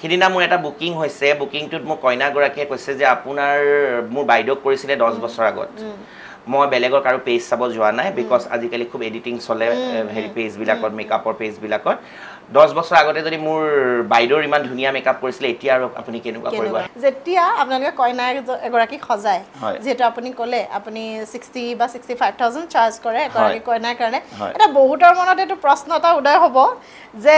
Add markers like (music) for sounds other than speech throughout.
সিদিনা মোৰ এটা বুকিং হৈছে বুকিংটোত মোৰ কইনাগৰাকীয়ে কৈছে যে আপোনাৰ মোৰ বাইদেউক কৰিছিলে দহ বছৰ আগত মই বেলেগক আৰু পেজ চাব যোৱা নাই বিকজ আজিকালি খুব এডিটিং চলে হেৰি পেজবিলাকত মেকআপৰ পেজবিলাকত দহ বছৰ আগতে যদি মোৰ বাইদেউৰ ইমান ধুনীয়া মেকআপ কৰিছিলে এতিয়া আৰু আপুনি কেনেকুৱা কৰিব? যেতিয়া আপোনালোকে কইনা এগৰাকীক সজায়। যিহেতু আপুনি ক'লে আপুনি ছিক্সটি বা ছিক্সটি ফাইভ থাউজেণ্ড চাৰ্জ কৰে এগৰাকী। কইনাৰ কাৰণে। এটা বহুতৰ মনত এইটো প্ৰশ্ন এটা উদয় হ'ব যে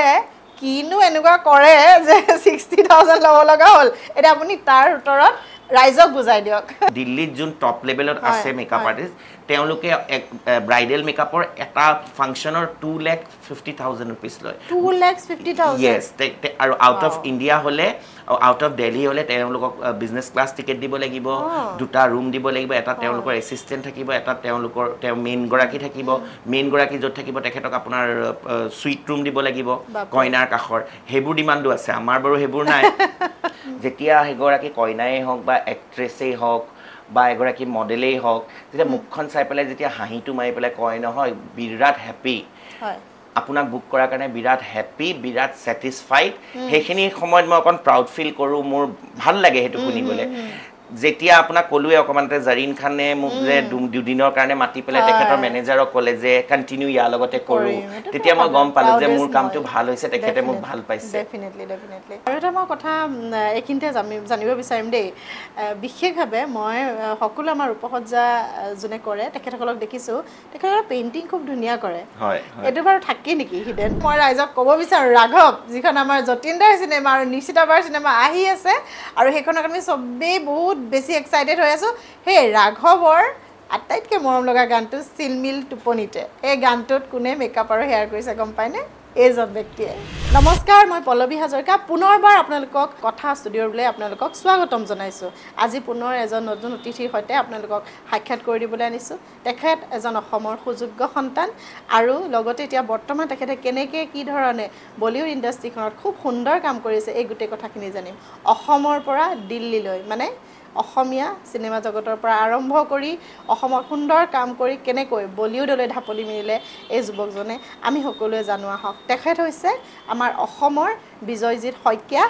কিনো এনেকুৱা কৰে যে (laughs) ছিক্সটি থাউজেণ্ড ল'ব লগা হ'ল এতিয়া আপুনি তাৰ উত্তৰত ৰাইজক বুজাই দিয়ক (laughs) দিল্লীত যোন টপ লেভেলত আছে মেকআপ। আৰ্টিষ্ট তেওঁলোকে ব্ৰাইডেল মেকআপৰ এটা ফাংচনৰ two lakh fifty thousand rupees লয় টু লেক্স ফিফটি থাউজেণ্ড আৰু আউট অফ. ইণ্ডিয়া হ'লে আউট অফ দেলহি হ'লে তেওঁলোকক বিজনেছ ক্লাছ টিকেট দিব লাগিব. দুটা ৰুম দিব লাগিব এটা তেওঁলোকৰ এছিষ্টেণ্ট থাকিব এটা তেওঁলোকৰ তেওঁ মেইনগৰাকী থাকিব মেইনগৰাকী য'ত থাকিব তেখেতক আপোনাৰ চুইট ৰুম দিব লাগিব। কইনাৰ কাষৰ। সেইবোৰ ডিমাণ্ডো আছে আমাৰ বাৰু সেইবোৰ নাই। (laughs) যেতিয়া এগৰাকী কইনাই হওক বা এক্ট্ৰেছেই হওক বা এগৰাকী মডেলেই হওক যেতিয়া মুখখন চাই পেলাই যেতিয়া হাঁহিটো মাৰি পেলাই কয় নহয় বিৰাট হেপী আপোনাক বুক কৰাৰ কাৰণে বিৰাট হেপী বিৰাট ছেটিছফাইড সেইখিনি সময়ত মই অকণ প্ৰাউড ফিল কৰোঁ মোৰ ভাল লাগে সেইটো শুনিবলৈ। যেতিয়া আপোনাক ক'লোৱে অকণমানতে জাৰিন খানে মোক যে দুদিনৰ কাৰণে মাতি পেলাই। তেখেতৰ মেনেজাৰক ক'লে যে কণ্টিনিউ ইয়াৰ লগতে কৰোঁ। তেতিয়া মই গম পালোঁ যে মোৰ কামটো। ভাল হৈছে তেখেতে মোক ভাল পাইছে। আৰু এটা মই কথা এইখিনিতে জানি- জানিব বিচাৰিম দেই। বিশেষভাৱে মই সকলো আমাৰ ৰূপসজ্জা আহ, যোনে কৰে তেখেতসকলক দেখিছোঁ তেখেতসকলে পেইণ্টিং খুব ধুনীয়া কৰে। এইটো বাৰু থাকেই নেকি হিডেন মই ৰাইজক ক'ব বিচাৰোঁ ৰাঘৱ যিখন আমাৰ যতীন্দাৰ চিনেমা আৰু নিশ্চিতাবাৰ চিনেমা আহি আছে আৰু সেইখনক আমি চবেই বহুত বেছি এক্সাইটেড হৈ আছোঁ। সেই ৰাঘৱৰ আটাইতকৈ মৰম লগা গানটো চিলমিল টোপনিতে। এই গানটোত কোনে মেকআপ আৰু হেয়াৰ কৰিছে গম পায়নে এইজন ব্যক্তিয়ে। নমস্কাৰ মই পল্লৱী হাজৰিকা। পুনৰবাৰ আপোনালোকক কথা ষ্টুডিঅ'লৈ আপোনালোকক স্বাগতম জনাইছোঁ। আজি পুনৰ এজন নতুন অতিথিৰ সৈতে আপোনালোকক সাক্ষাৎ কৰি দিবলৈ আনিছোঁ। তেখেত এজন অসমৰ সুযোগ্য সন্তান আৰু লগতে এতিয়া বৰ্তমান তেখেতে কেনেকৈ কি ধৰণে বলিউড ইণ্ডাষ্ট্ৰিখনত খুব সুন্দৰ কাম কৰিছে এই গোটেই কথাখিনি জানিম। অসমৰ পৰা দিল্লীলৈ মানে অসমীয়া চিনেমা জগতৰ পৰা আৰম্ভ কৰি অসমত সুন্দৰ কাম কৰি কেনেকৈ বলিউডলৈ ঢাপলি মেলিলে এই যুৱকজনে আমি সকলোৱে জানো আহক। তেখেত হৈছে আমাৰ অসমৰ বিজয়জিৎ শইকীয়া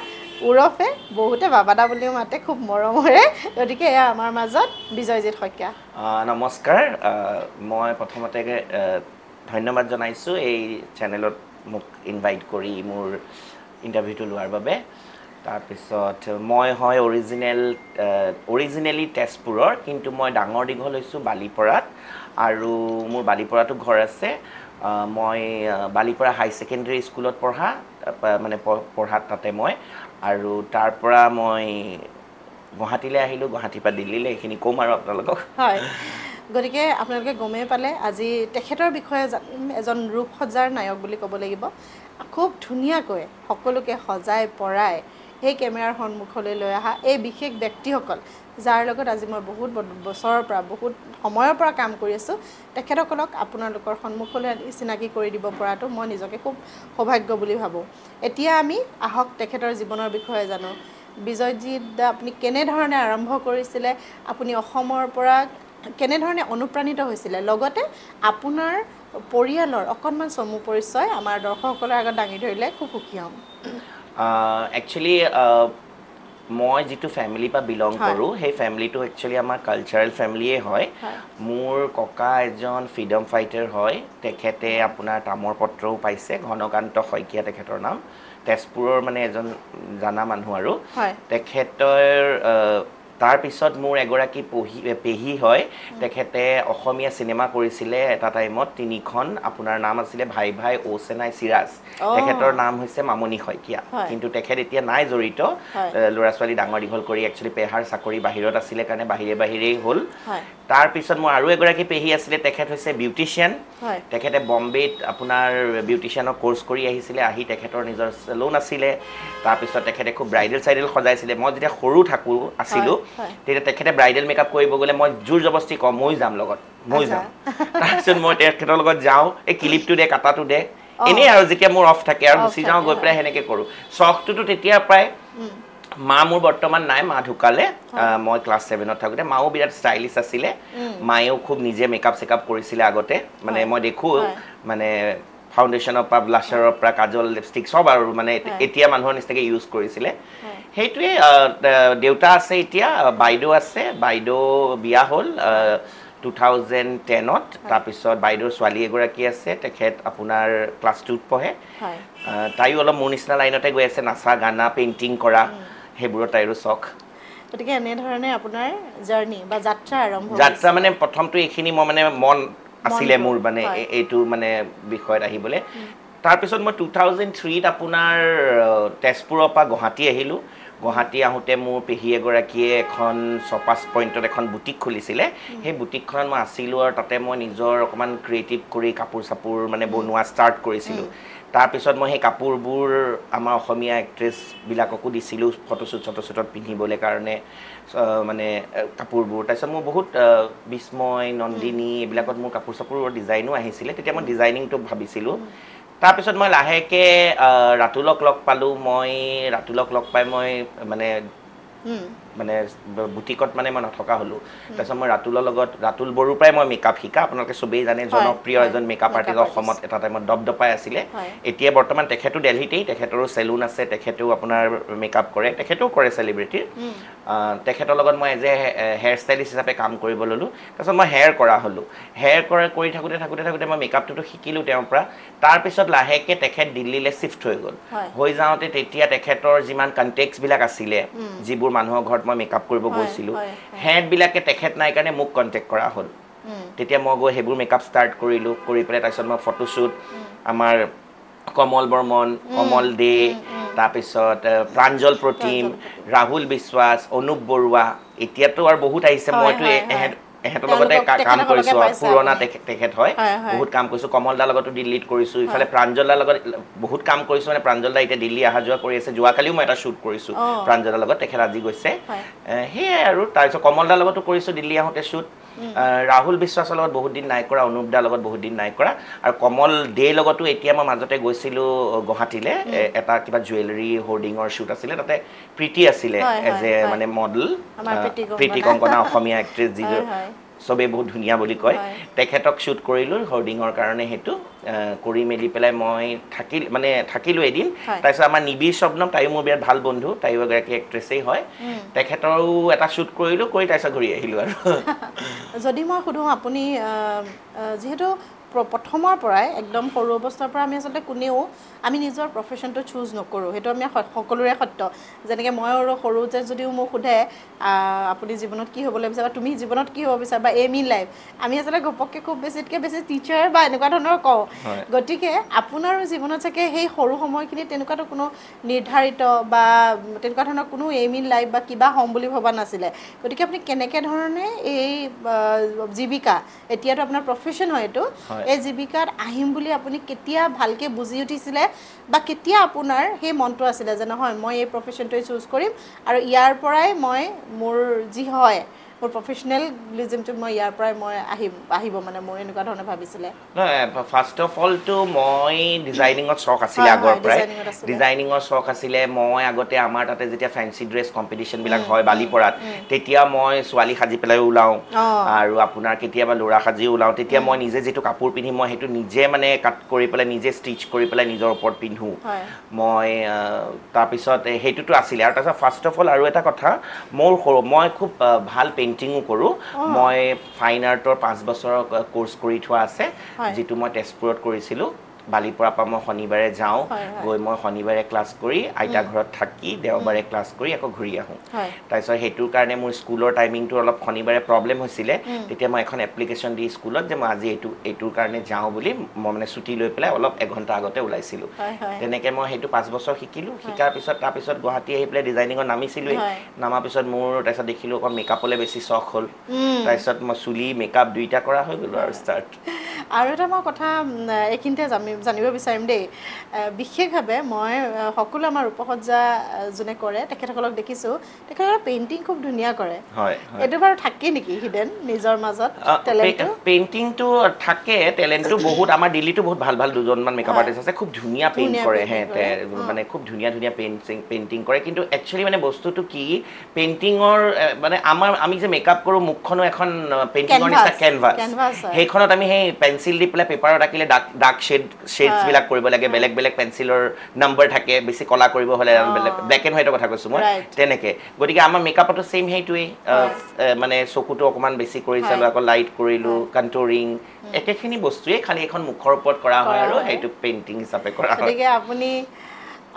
ওৰফে বহুতে বাবাদা বুলিও মাতে খুব মৰমৰে গতিকে এয়া আমাৰ মাজত বিজয়জিৎ শইকীয়া। নমস্কাৰ। মই প্ৰথমতে ধন্যবাদ জনাইছোঁ এই চেনেলত মোক ইনভাইট কৰি মোৰ ইণ্টাৰভিউটো লোৱাৰ বাবে। তাৰপিছত মই হয় অৰিজিনেল অৰিজিনেলি তেজপুৰৰ কিন্তু মই ডাঙৰ দীঘল হৈছোঁ বালিপৰাত। আৰু মোৰ বালিপৰাতো ঘৰ আছে। মই বালিপৰা হাই ছেকেণ্ডেৰী স্কুলত পঢ়া মানে পঢ়াত তাতে মই। আৰু তাৰ পৰা মই গুৱাহাটীলৈ আহিলোঁ গুৱাহাটীৰ পৰা দিল্লীলৈ এইখিনি ক'ম আৰু আপোনালোকক। হয়। গতিকে আপোনালোকে গমেই পালে আজি তেখেতৰ বিষয়ে এজন ৰূপসজ্জাৰ নায়ক বুলি ক'ব লাগিব। খুব ধুনীয়াকৈ সকলোকে সজাই পৰাই সেই কেমেৰাৰ সন্মুখলৈ লৈ অহা এই বিশেষ ব্যক্তিসকল যাৰ লগত আজি মই বহুত বছৰৰ পৰা বহুত সময়ৰ পৰা কাম কৰি আছোঁ তেখেতসকলক আপোনালোকৰ সন্মুখলৈ চিনাকি কৰি দিব পৰাটো মই নিজকে খুব সৌভাগ্য বুলি ভাবোঁ। এতিয়া আমি আহক তেখেতৰ জীৱনৰ বিষয়ে জানো। বিজয়জিৎ দা আপুনি কেনেধৰণে আৰম্ভ কৰিছিলে? আপুনি অসমৰ পৰা কেনেধৰণে অনুপ্ৰাণিত হৈছিলে? লগতে আপোনাৰ পৰিয়ালৰ অকণমান চমু পৰিচয় আমাৰ দৰ্শকসকলৰ আগত দাঙি ধৰিলে খুব সুখী হ'ম। একচুৱেলি মই যিটো ফেমিলিৰ পৰা বিলং। কৰোঁ সেই ফেমিলিটো একচুৱেলি আমাৰ কালচাৰেল ফেমিলিয়ে হয়। মোৰ ককা এজন ফ্ৰীডম ফাইটাৰ হয়। তেখেতে আপোনাৰ তামৰ পত্ৰও পাইছে ঘনকান্ত শইকীয়া তেখেতৰ নাম। তেজপুৰৰ মানে এজন জানা মানুহ আৰু। তেখেতৰ তাৰপিছত মোৰ এগৰাকী পঢ়ি পেহী হয়। তেখেতে অসমীয়া চিনেমা কৰিছিলে এটা টাইমত। তিনিখন আপোনাৰ নাম আছিলে ভাই ভাই ঔ চেনাই চিৰাজ। তেখেতৰ নাম হৈছে মামনি শইকীয়া। কিন্তু তেখেত এতিয়া নাই জড়িত। ল'ৰা ছোৱালী ডাঙৰ দীঘল কৰি একচুৱেলি পেহাৰ চাকৰি বাহিৰত আছিলে কাৰণে বাহিৰে বাহিৰেই হ'ল। তাৰপিছত মোৰ আৰু এগৰাকী পেহী আছিলে তেখেত হৈছে বিউটিচিয়ান। তেখেতে বম্বেত আপোনাৰ বিউটিচিয়ানৰ ক'ৰ্চ কৰি আহিছিলে আহি তেখেতৰ নিজৰ চেলুন আছিলে। তাৰপিছত তেখেতে খুব ব্ৰাইডেল চাইডেল সজাইছিলে। মই যেতিয়া সৰু থাকোঁ আছিলোঁ। তেতিয়া তেখেতে ব্ৰাইডেল মেকআপ কৰিব গ'লে মই জোৰ জবস্তি কওঁ ময়ো যাম লগত ময়ো। যাম তাৰপিছত মই তেখেতৰ লগত যাওঁ এই ক্লিপটো দে কাটাটো দে। এনেই আৰু যেতিয়া মোৰ অফ থাকে আৰু গুচি যাওঁ গৈ। পেলাই সেনেকৈ কৰোঁ চখটোতো তেতিয়া প্ৰায় মা মোৰ বৰ্তমান নাই মা ঢুকালে মই ক্লাছ ছেভেনত থাকোঁতে মাও বিৰাট ষ্টাইলিছ আছিলে মায়েও খুব নিজে মেকআপ চেকআপ কৰিছিলে আগতে মানে। মই দেখোঁ। মানে ফাউণ্ডেশ্যনৰ পৰা ব্লাছাৰৰ পৰা কাজল লিপষ্টিক চব আৰু মানে। এতিয়া মানুহৰ নিচিনাকৈ ইউজ কৰিছিলে। সেইটোৱে দেউতা আছে এতিয়া বাইদেউ আছে বাইদেউ বিয়া হ'ল টু থাউজেণ্ড টেনত তাৰপিছত বাইদেউৰ ছোৱালী এগৰাকী আছে তেখেত আপোনাৰ ক্লাছ টুত পঢ়ে। তাইও অলপ মোৰ নিচিনা লাইনতে গৈ আছে নাচা গানা পেইণ্টিং কৰা সেইবোৰত তাইৰো চখ। গতিকে এনেধৰণে আপোনাৰ জাৰ্ণি বা যাত্ৰা আৰম্ভ যাত্ৰা মানে প্ৰথমটো এইখিনি মই মানে মন আছিলে মোৰ মানে এইটো মানে বিষয়ত আহিবলৈ। তাৰপিছত মই টু থাউজেণ্ড থ্ৰীত আপোনাৰ তেজপুৰৰ পৰা গুৱাহাটী আহিলোঁ। গুৱাহাটী আহোঁতে মোৰ পেহী এগৰাকীয়ে এখন ছপাচ পইণ্টত এখন বুটিক খুলিছিলে। সেই বুটিকখনত মই আছিলোঁ আৰু তাতে মই নিজৰ অকণমান ক্ৰিয়েটিভ কৰি কাপোৰ চাপোৰ মানে বনোৱা ষ্টাৰ্ট কৰিছিলোঁ। তাৰপিছত মই সেই কাপোৰবোৰ আমাৰ অসমীয়া এক্ট্ৰেছবিলাককো দিছিলোঁ ফটোশ্বুট চটোশ্বুটত পিন্ধিবলৈ কাৰণে মানে কাপোৰবোৰ। তাৰপিছত মোৰ বহুত বিস্ময় নন্দিনী এইবিলাকত মোৰ কাপোৰ চাপোৰৰ ডিজাইনো আহিছিলে। তেতিয়া মই ডিজাইনিংটো ভাবিছিলোঁ। তাৰপিছত মই লাহেকৈ ৰাতুলক লগ পালোঁ মই ৰাতুলক লগ পাই মই মানে মানে বুটিকত মানে মই নথকা হ'লোঁ। তাৰপিছত মই ৰাতুলৰ লগত ৰাতুল বড়োৰ পৰাই মই মেকআপ শিকা আপোনালোকে চবেই জানে জনপ্ৰিয় এজন মেকআপ আৰ্টিষ্ট। অসমত এটা টাইমত দপদপাই আছিলে। এতিয়া বৰ্তমান তেখেতো দেলহিতেই তেখেতৰো চেলুন আছে তেখেতেও আপোনাৰ মেকআপ কৰে তেখেতেও কৰে চেলিব্ৰিটিৰ তেখেতৰ লগত মই এজ এ হেয়াৰ ষ্টাইলিষ্ট হিচাপে কাম কৰিব ল'লোঁ। তাৰপিছত মই হেয়াৰ কৰা হ'লোঁ। হেয়াৰ কৰা কৰি থাকোঁতে থাকোঁতে থাকোঁতে মই মেকআপটোতো শিকিলোঁ তেওঁৰ পৰা। তাৰপিছত লাহেকৈ তেখেত দিল্লীলৈ শ্বিফ্ট হৈ গ'ল। হৈ যাওঁতে তেতিয়া তেখেতৰ যিমান কণ্টেক্টছবিলাক আছিলে যিবোৰ মানুহৰ ঘৰত মই মেকআপ কৰিব গৈছিলোঁ। সিহঁতবিলাকে তেখেত নাই কাৰণে মোক কণ্টেক্ট কৰা হ'ল। তেতিয়া মই গৈ সেইবোৰ মেকআপ ষ্টাৰ্ট কৰিলোঁ কৰি পেলাই তাৰপিছত মই ফটোশ্বুট আমাৰ কমল বৰ্মন কমল দে তাৰপিছত প্ৰাঞ্জল প্ৰতিম ৰাহুল বিশ্বাস অনুপ বৰুৱা এতিয়াতো আৰু বহুত আহিছে মইতো এহেঁতৰ লগতে কাম কৰিছোঁ পুৰণা। তেখেত তেখেত হয়। বহুত কাম কৰিছোঁ। কমল দাৰ লগতো দিল্লীত কৰিছোঁ। ইফালে প্ৰাঞ্জল দাৰ লগত বহুত কাম কৰিছোঁ মানে। প্ৰাঞ্জল দা এতিয়া দিল্লী অহা যোৱা কৰি আছে। যোৱাকালিও মই এটা শ্বুট কৰিছোঁ। অঁ। প্ৰাঞ্জল দাৰ লগত। তেখেত আজি গৈছে। সেয়াই আৰু। তাৰপিছত কমল দাৰ লগতো কৰিছোঁ। দিল্লী আহোঁতে শ্বুট। ৰাহুল বিশ্বাসৰ লগত বহুত দিন নাই কৰা অনুপ দাৰ লগত বহুত দিন নাই কৰা আৰু কমল দেৰ লগতো এতিয়া মই মাজতে গৈছিলোঁ গুৱাহাটীলৈ এটা কিবা জুৱেলাৰী হোৰ্ডিঙৰ শ্বুট আছিলে তাতে প্ৰীতি আছিলে এজ এ। মানে মডেল প্ৰীতি কংকনা। অসমীয়া এক্ট্ৰেছ হয়। চবেই বহুত ধুনীয়া বুলি কয়। তেখেতক শ্বুট কৰিলোঁ হোৰ্ডিঙৰ কাৰণে সেইটো কৰি মেলি পেলাই মই থাকিল মানে থাকিলোঁ এদিন। তাৰপিছত আমাৰ নিবিৰ স্বপ্নম তাইও মোৰ বিৰাট ভাল বন্ধু তাইও এগৰাকী এক্ট্ৰেছেই হয়। তেখেতৰো এটা শ্বুট কৰিলোঁ কৰি তাৰপিছত ঘূৰি আহিলোঁ আৰু। (laughs) যদি মই সুধোঁ আপুনি যিহেতু প্ৰথমৰ পৰাই একদম সৰু অৱস্থাৰ পৰা আমি আচলতে কোনেও আমি নিজৰ প্ৰফেশ্যনটো চুজ নকৰোঁ। সেইটো আমি সকলোৰে সত্য। যেনেকৈ মই আৰু সৰুতে যদিও মোক সোধে আপুনি জীৱনত কি হ'বলৈ বিচাৰে বা তুমি জীৱনত কি হ'ব বিচাৰা বা এম ইন লাইফ আমি আচলতে ঘপককৈ খুব বেছিতকৈ বেছি টিচাৰ বা এনেকুৱা ধৰণৰ কওঁ। গতিকে আপোনাৰো জীৱনত চাগে সেই সৰু সময়খিনিত তেনেকুৱাতো কোনো নিৰ্ধাৰিত বা তেনেকুৱা ধৰণৰ কোনো এইম ইন লাইফ বা কিবা হ'ম বুলি ভবা নাছিলে। গতিকে আপুনি কেনেকৈ ধৰণে এই জীৱিকা এতিয়াতো আপোনাৰ প্ৰফেশ্যন হয় এইটো। এই জীৱিকাত আহিম বুলি আপুনি কেতিয়া ভালকৈ বুজি উঠিছিলে বা কেতিয়া আপোনাৰ সেই মনটো আছিলে যে নহয় মই এই প্ৰফেশ্যনটোৱে চুজ কৰিম আৰু ইয়াৰ পৰাই মই মোৰ যি হয় মোৰ প্ৰফেশ্যনেলিজিমটো মই ইয়াৰ পৰাই মই আহিম আহিব মানে মোৰ এনেকুৱা ধৰণে ভাবিছিলে। ফাৰ্ষ্ট অফ অলটো মই ডিজাইনিঙত চখ আছিলে আগৰ পৰাই। ডিজাইনিঙৰ চখ আছিলে মই আগতে আমাৰ তাতে যেতিয়া ফেঞ্চি ড্ৰেছ কম্পিটিশ্যনবিলাক হয় বালিপৰাত তেতিয়া মই ছোৱালী সাজি পেলাই ওলাওঁ। আৰু আপোনাৰ কেতিয়াবা ল'ৰা সাজিও ওলাওঁ তেতিয়া মই নিজে যিটো কাপোৰ পিন্ধিম মই সেইটো নিজে মানে কাট কৰি পেলাই নিজে ষ্টিচ কৰি পেলাই নিজৰ ওপৰত পিন্ধোঁ। মই তাৰপিছত সেইটোতো আছিলে। আৰু তাৰপিছত ফাৰ্ষ্ট অফ অল আৰু এটা কথা মোৰ সৰু মই খুব ভাল পেইণ্টিঙো কৰোঁ। মই ফাইন আৰ্টৰ পাঁচ বছৰৰ ক'ৰ্চ কৰি থোৱা আছে। যিটো মই তেজপুৰত কৰিছিলোঁ। বালিপৰাৰ পৰা মই শনিবাৰে যাওঁ। গৈ মই শনিবাৰে ক্লাছ কৰি আইতা ঘৰত থাকি দেওবাৰে ক্লাছ কৰি আকৌ ঘূৰি আহোঁ। তাৰপিছত সেইটোৰ কাৰণে মোৰ স্কুলৰ টাইমিংটো অলপ শনিবাৰে প্ৰব্লেম হৈছিলে। তেতিয়া মই এখন এপ্লিকেশ্যন দি স্কুলত যে মই আজি এইটো এইটোৰ কাৰণে যাওঁ বুলি মই মানে ছুটি লৈ পেলাই অলপ এঘণ্টা আগতে ওলাইছিলোঁ। তেনেকৈ মই সেইটো পাঁচ বছৰ শিকিলোঁ। শিকাৰ পিছত তাৰপিছত গুৱাহাটী আহি পেলাই ডিজাইনিঙত নামিছিলোঁৱেই। হয়। নামাৰ পিছত মোৰ তাৰপিছত দেখিলোঁ অকণ মেকআপলৈ বেছি চখ হ'ল। তাৰপিছত মই চুলি মেকআপ দুইটা কৰা হৈ গ'লোঁ আৰু ষ্টাৰ্ট আৰু এটা মই কথা এইখিনিতে জানি জানিব বিচাৰিম দেই বিশেষভাৱে মই সকলো আমাৰ ৰূপসজ্জা যোনে কৰে তেখেতসকলক দেখিছোঁ তেখেতসকলে পেইণ্টিং খুব ধুনীয়া কৰে এইটো বাৰু থাকেই নেকি হিডেন নিজৰ মাজত পেইণ্টিংটো থাকে টেলেণ্টটো বহুত আমাৰ দিল্লীতো বহুত ভাল ভাল দুজনমান মেকআপ। আৰ্টিষ্ট আছে খুব ধুনীয়া পেইণ্ট কৰে কৰে। মানে খুব ধুনীয়া ধুনীয়া পেইণ্টিং পেইণ্টিং কৰে কিন্তু একচুৱেলি মানে বস্তুটো কি পেইণ্টিঙৰ মানে আমাৰ আমি যে মেকআপ কৰোঁ মুখখনো এখন পেইণ্টিঙৰ নিচিনা কেনভাছ। সেইখনত আমি সেই পেঞ্চিল দি পেলাই পেপাৰত আঁকিলে ডাৰ্ক ডাৰ্ক শ্বেড শ্বেডছবিলাক কৰিব লাগে বেলেগ বেলেগ পেঞ্চিলৰ নম্বৰ থাকে বেছি কলা কৰিব হ'লে বেলেগ ব্লেক এণ্ড হোৱাইটৰ কথা কৈছোঁ মই. তেনেকে। গতিকে আমাৰ মেকআপতো ছেইম সেইটোৱেই। মানে চকুটো অকণমান বেছি কৰি চালোঁ আকৌ লাইট কৰিলোঁ কণ্টৰিং একেখিনি বস্তুৱেই খালি এখন মুখৰ ওপৰত কৰা হয় আৰু। সেইটো পেইণ্টিং হিচাপে কৰা হয়। গতিকে আপুনি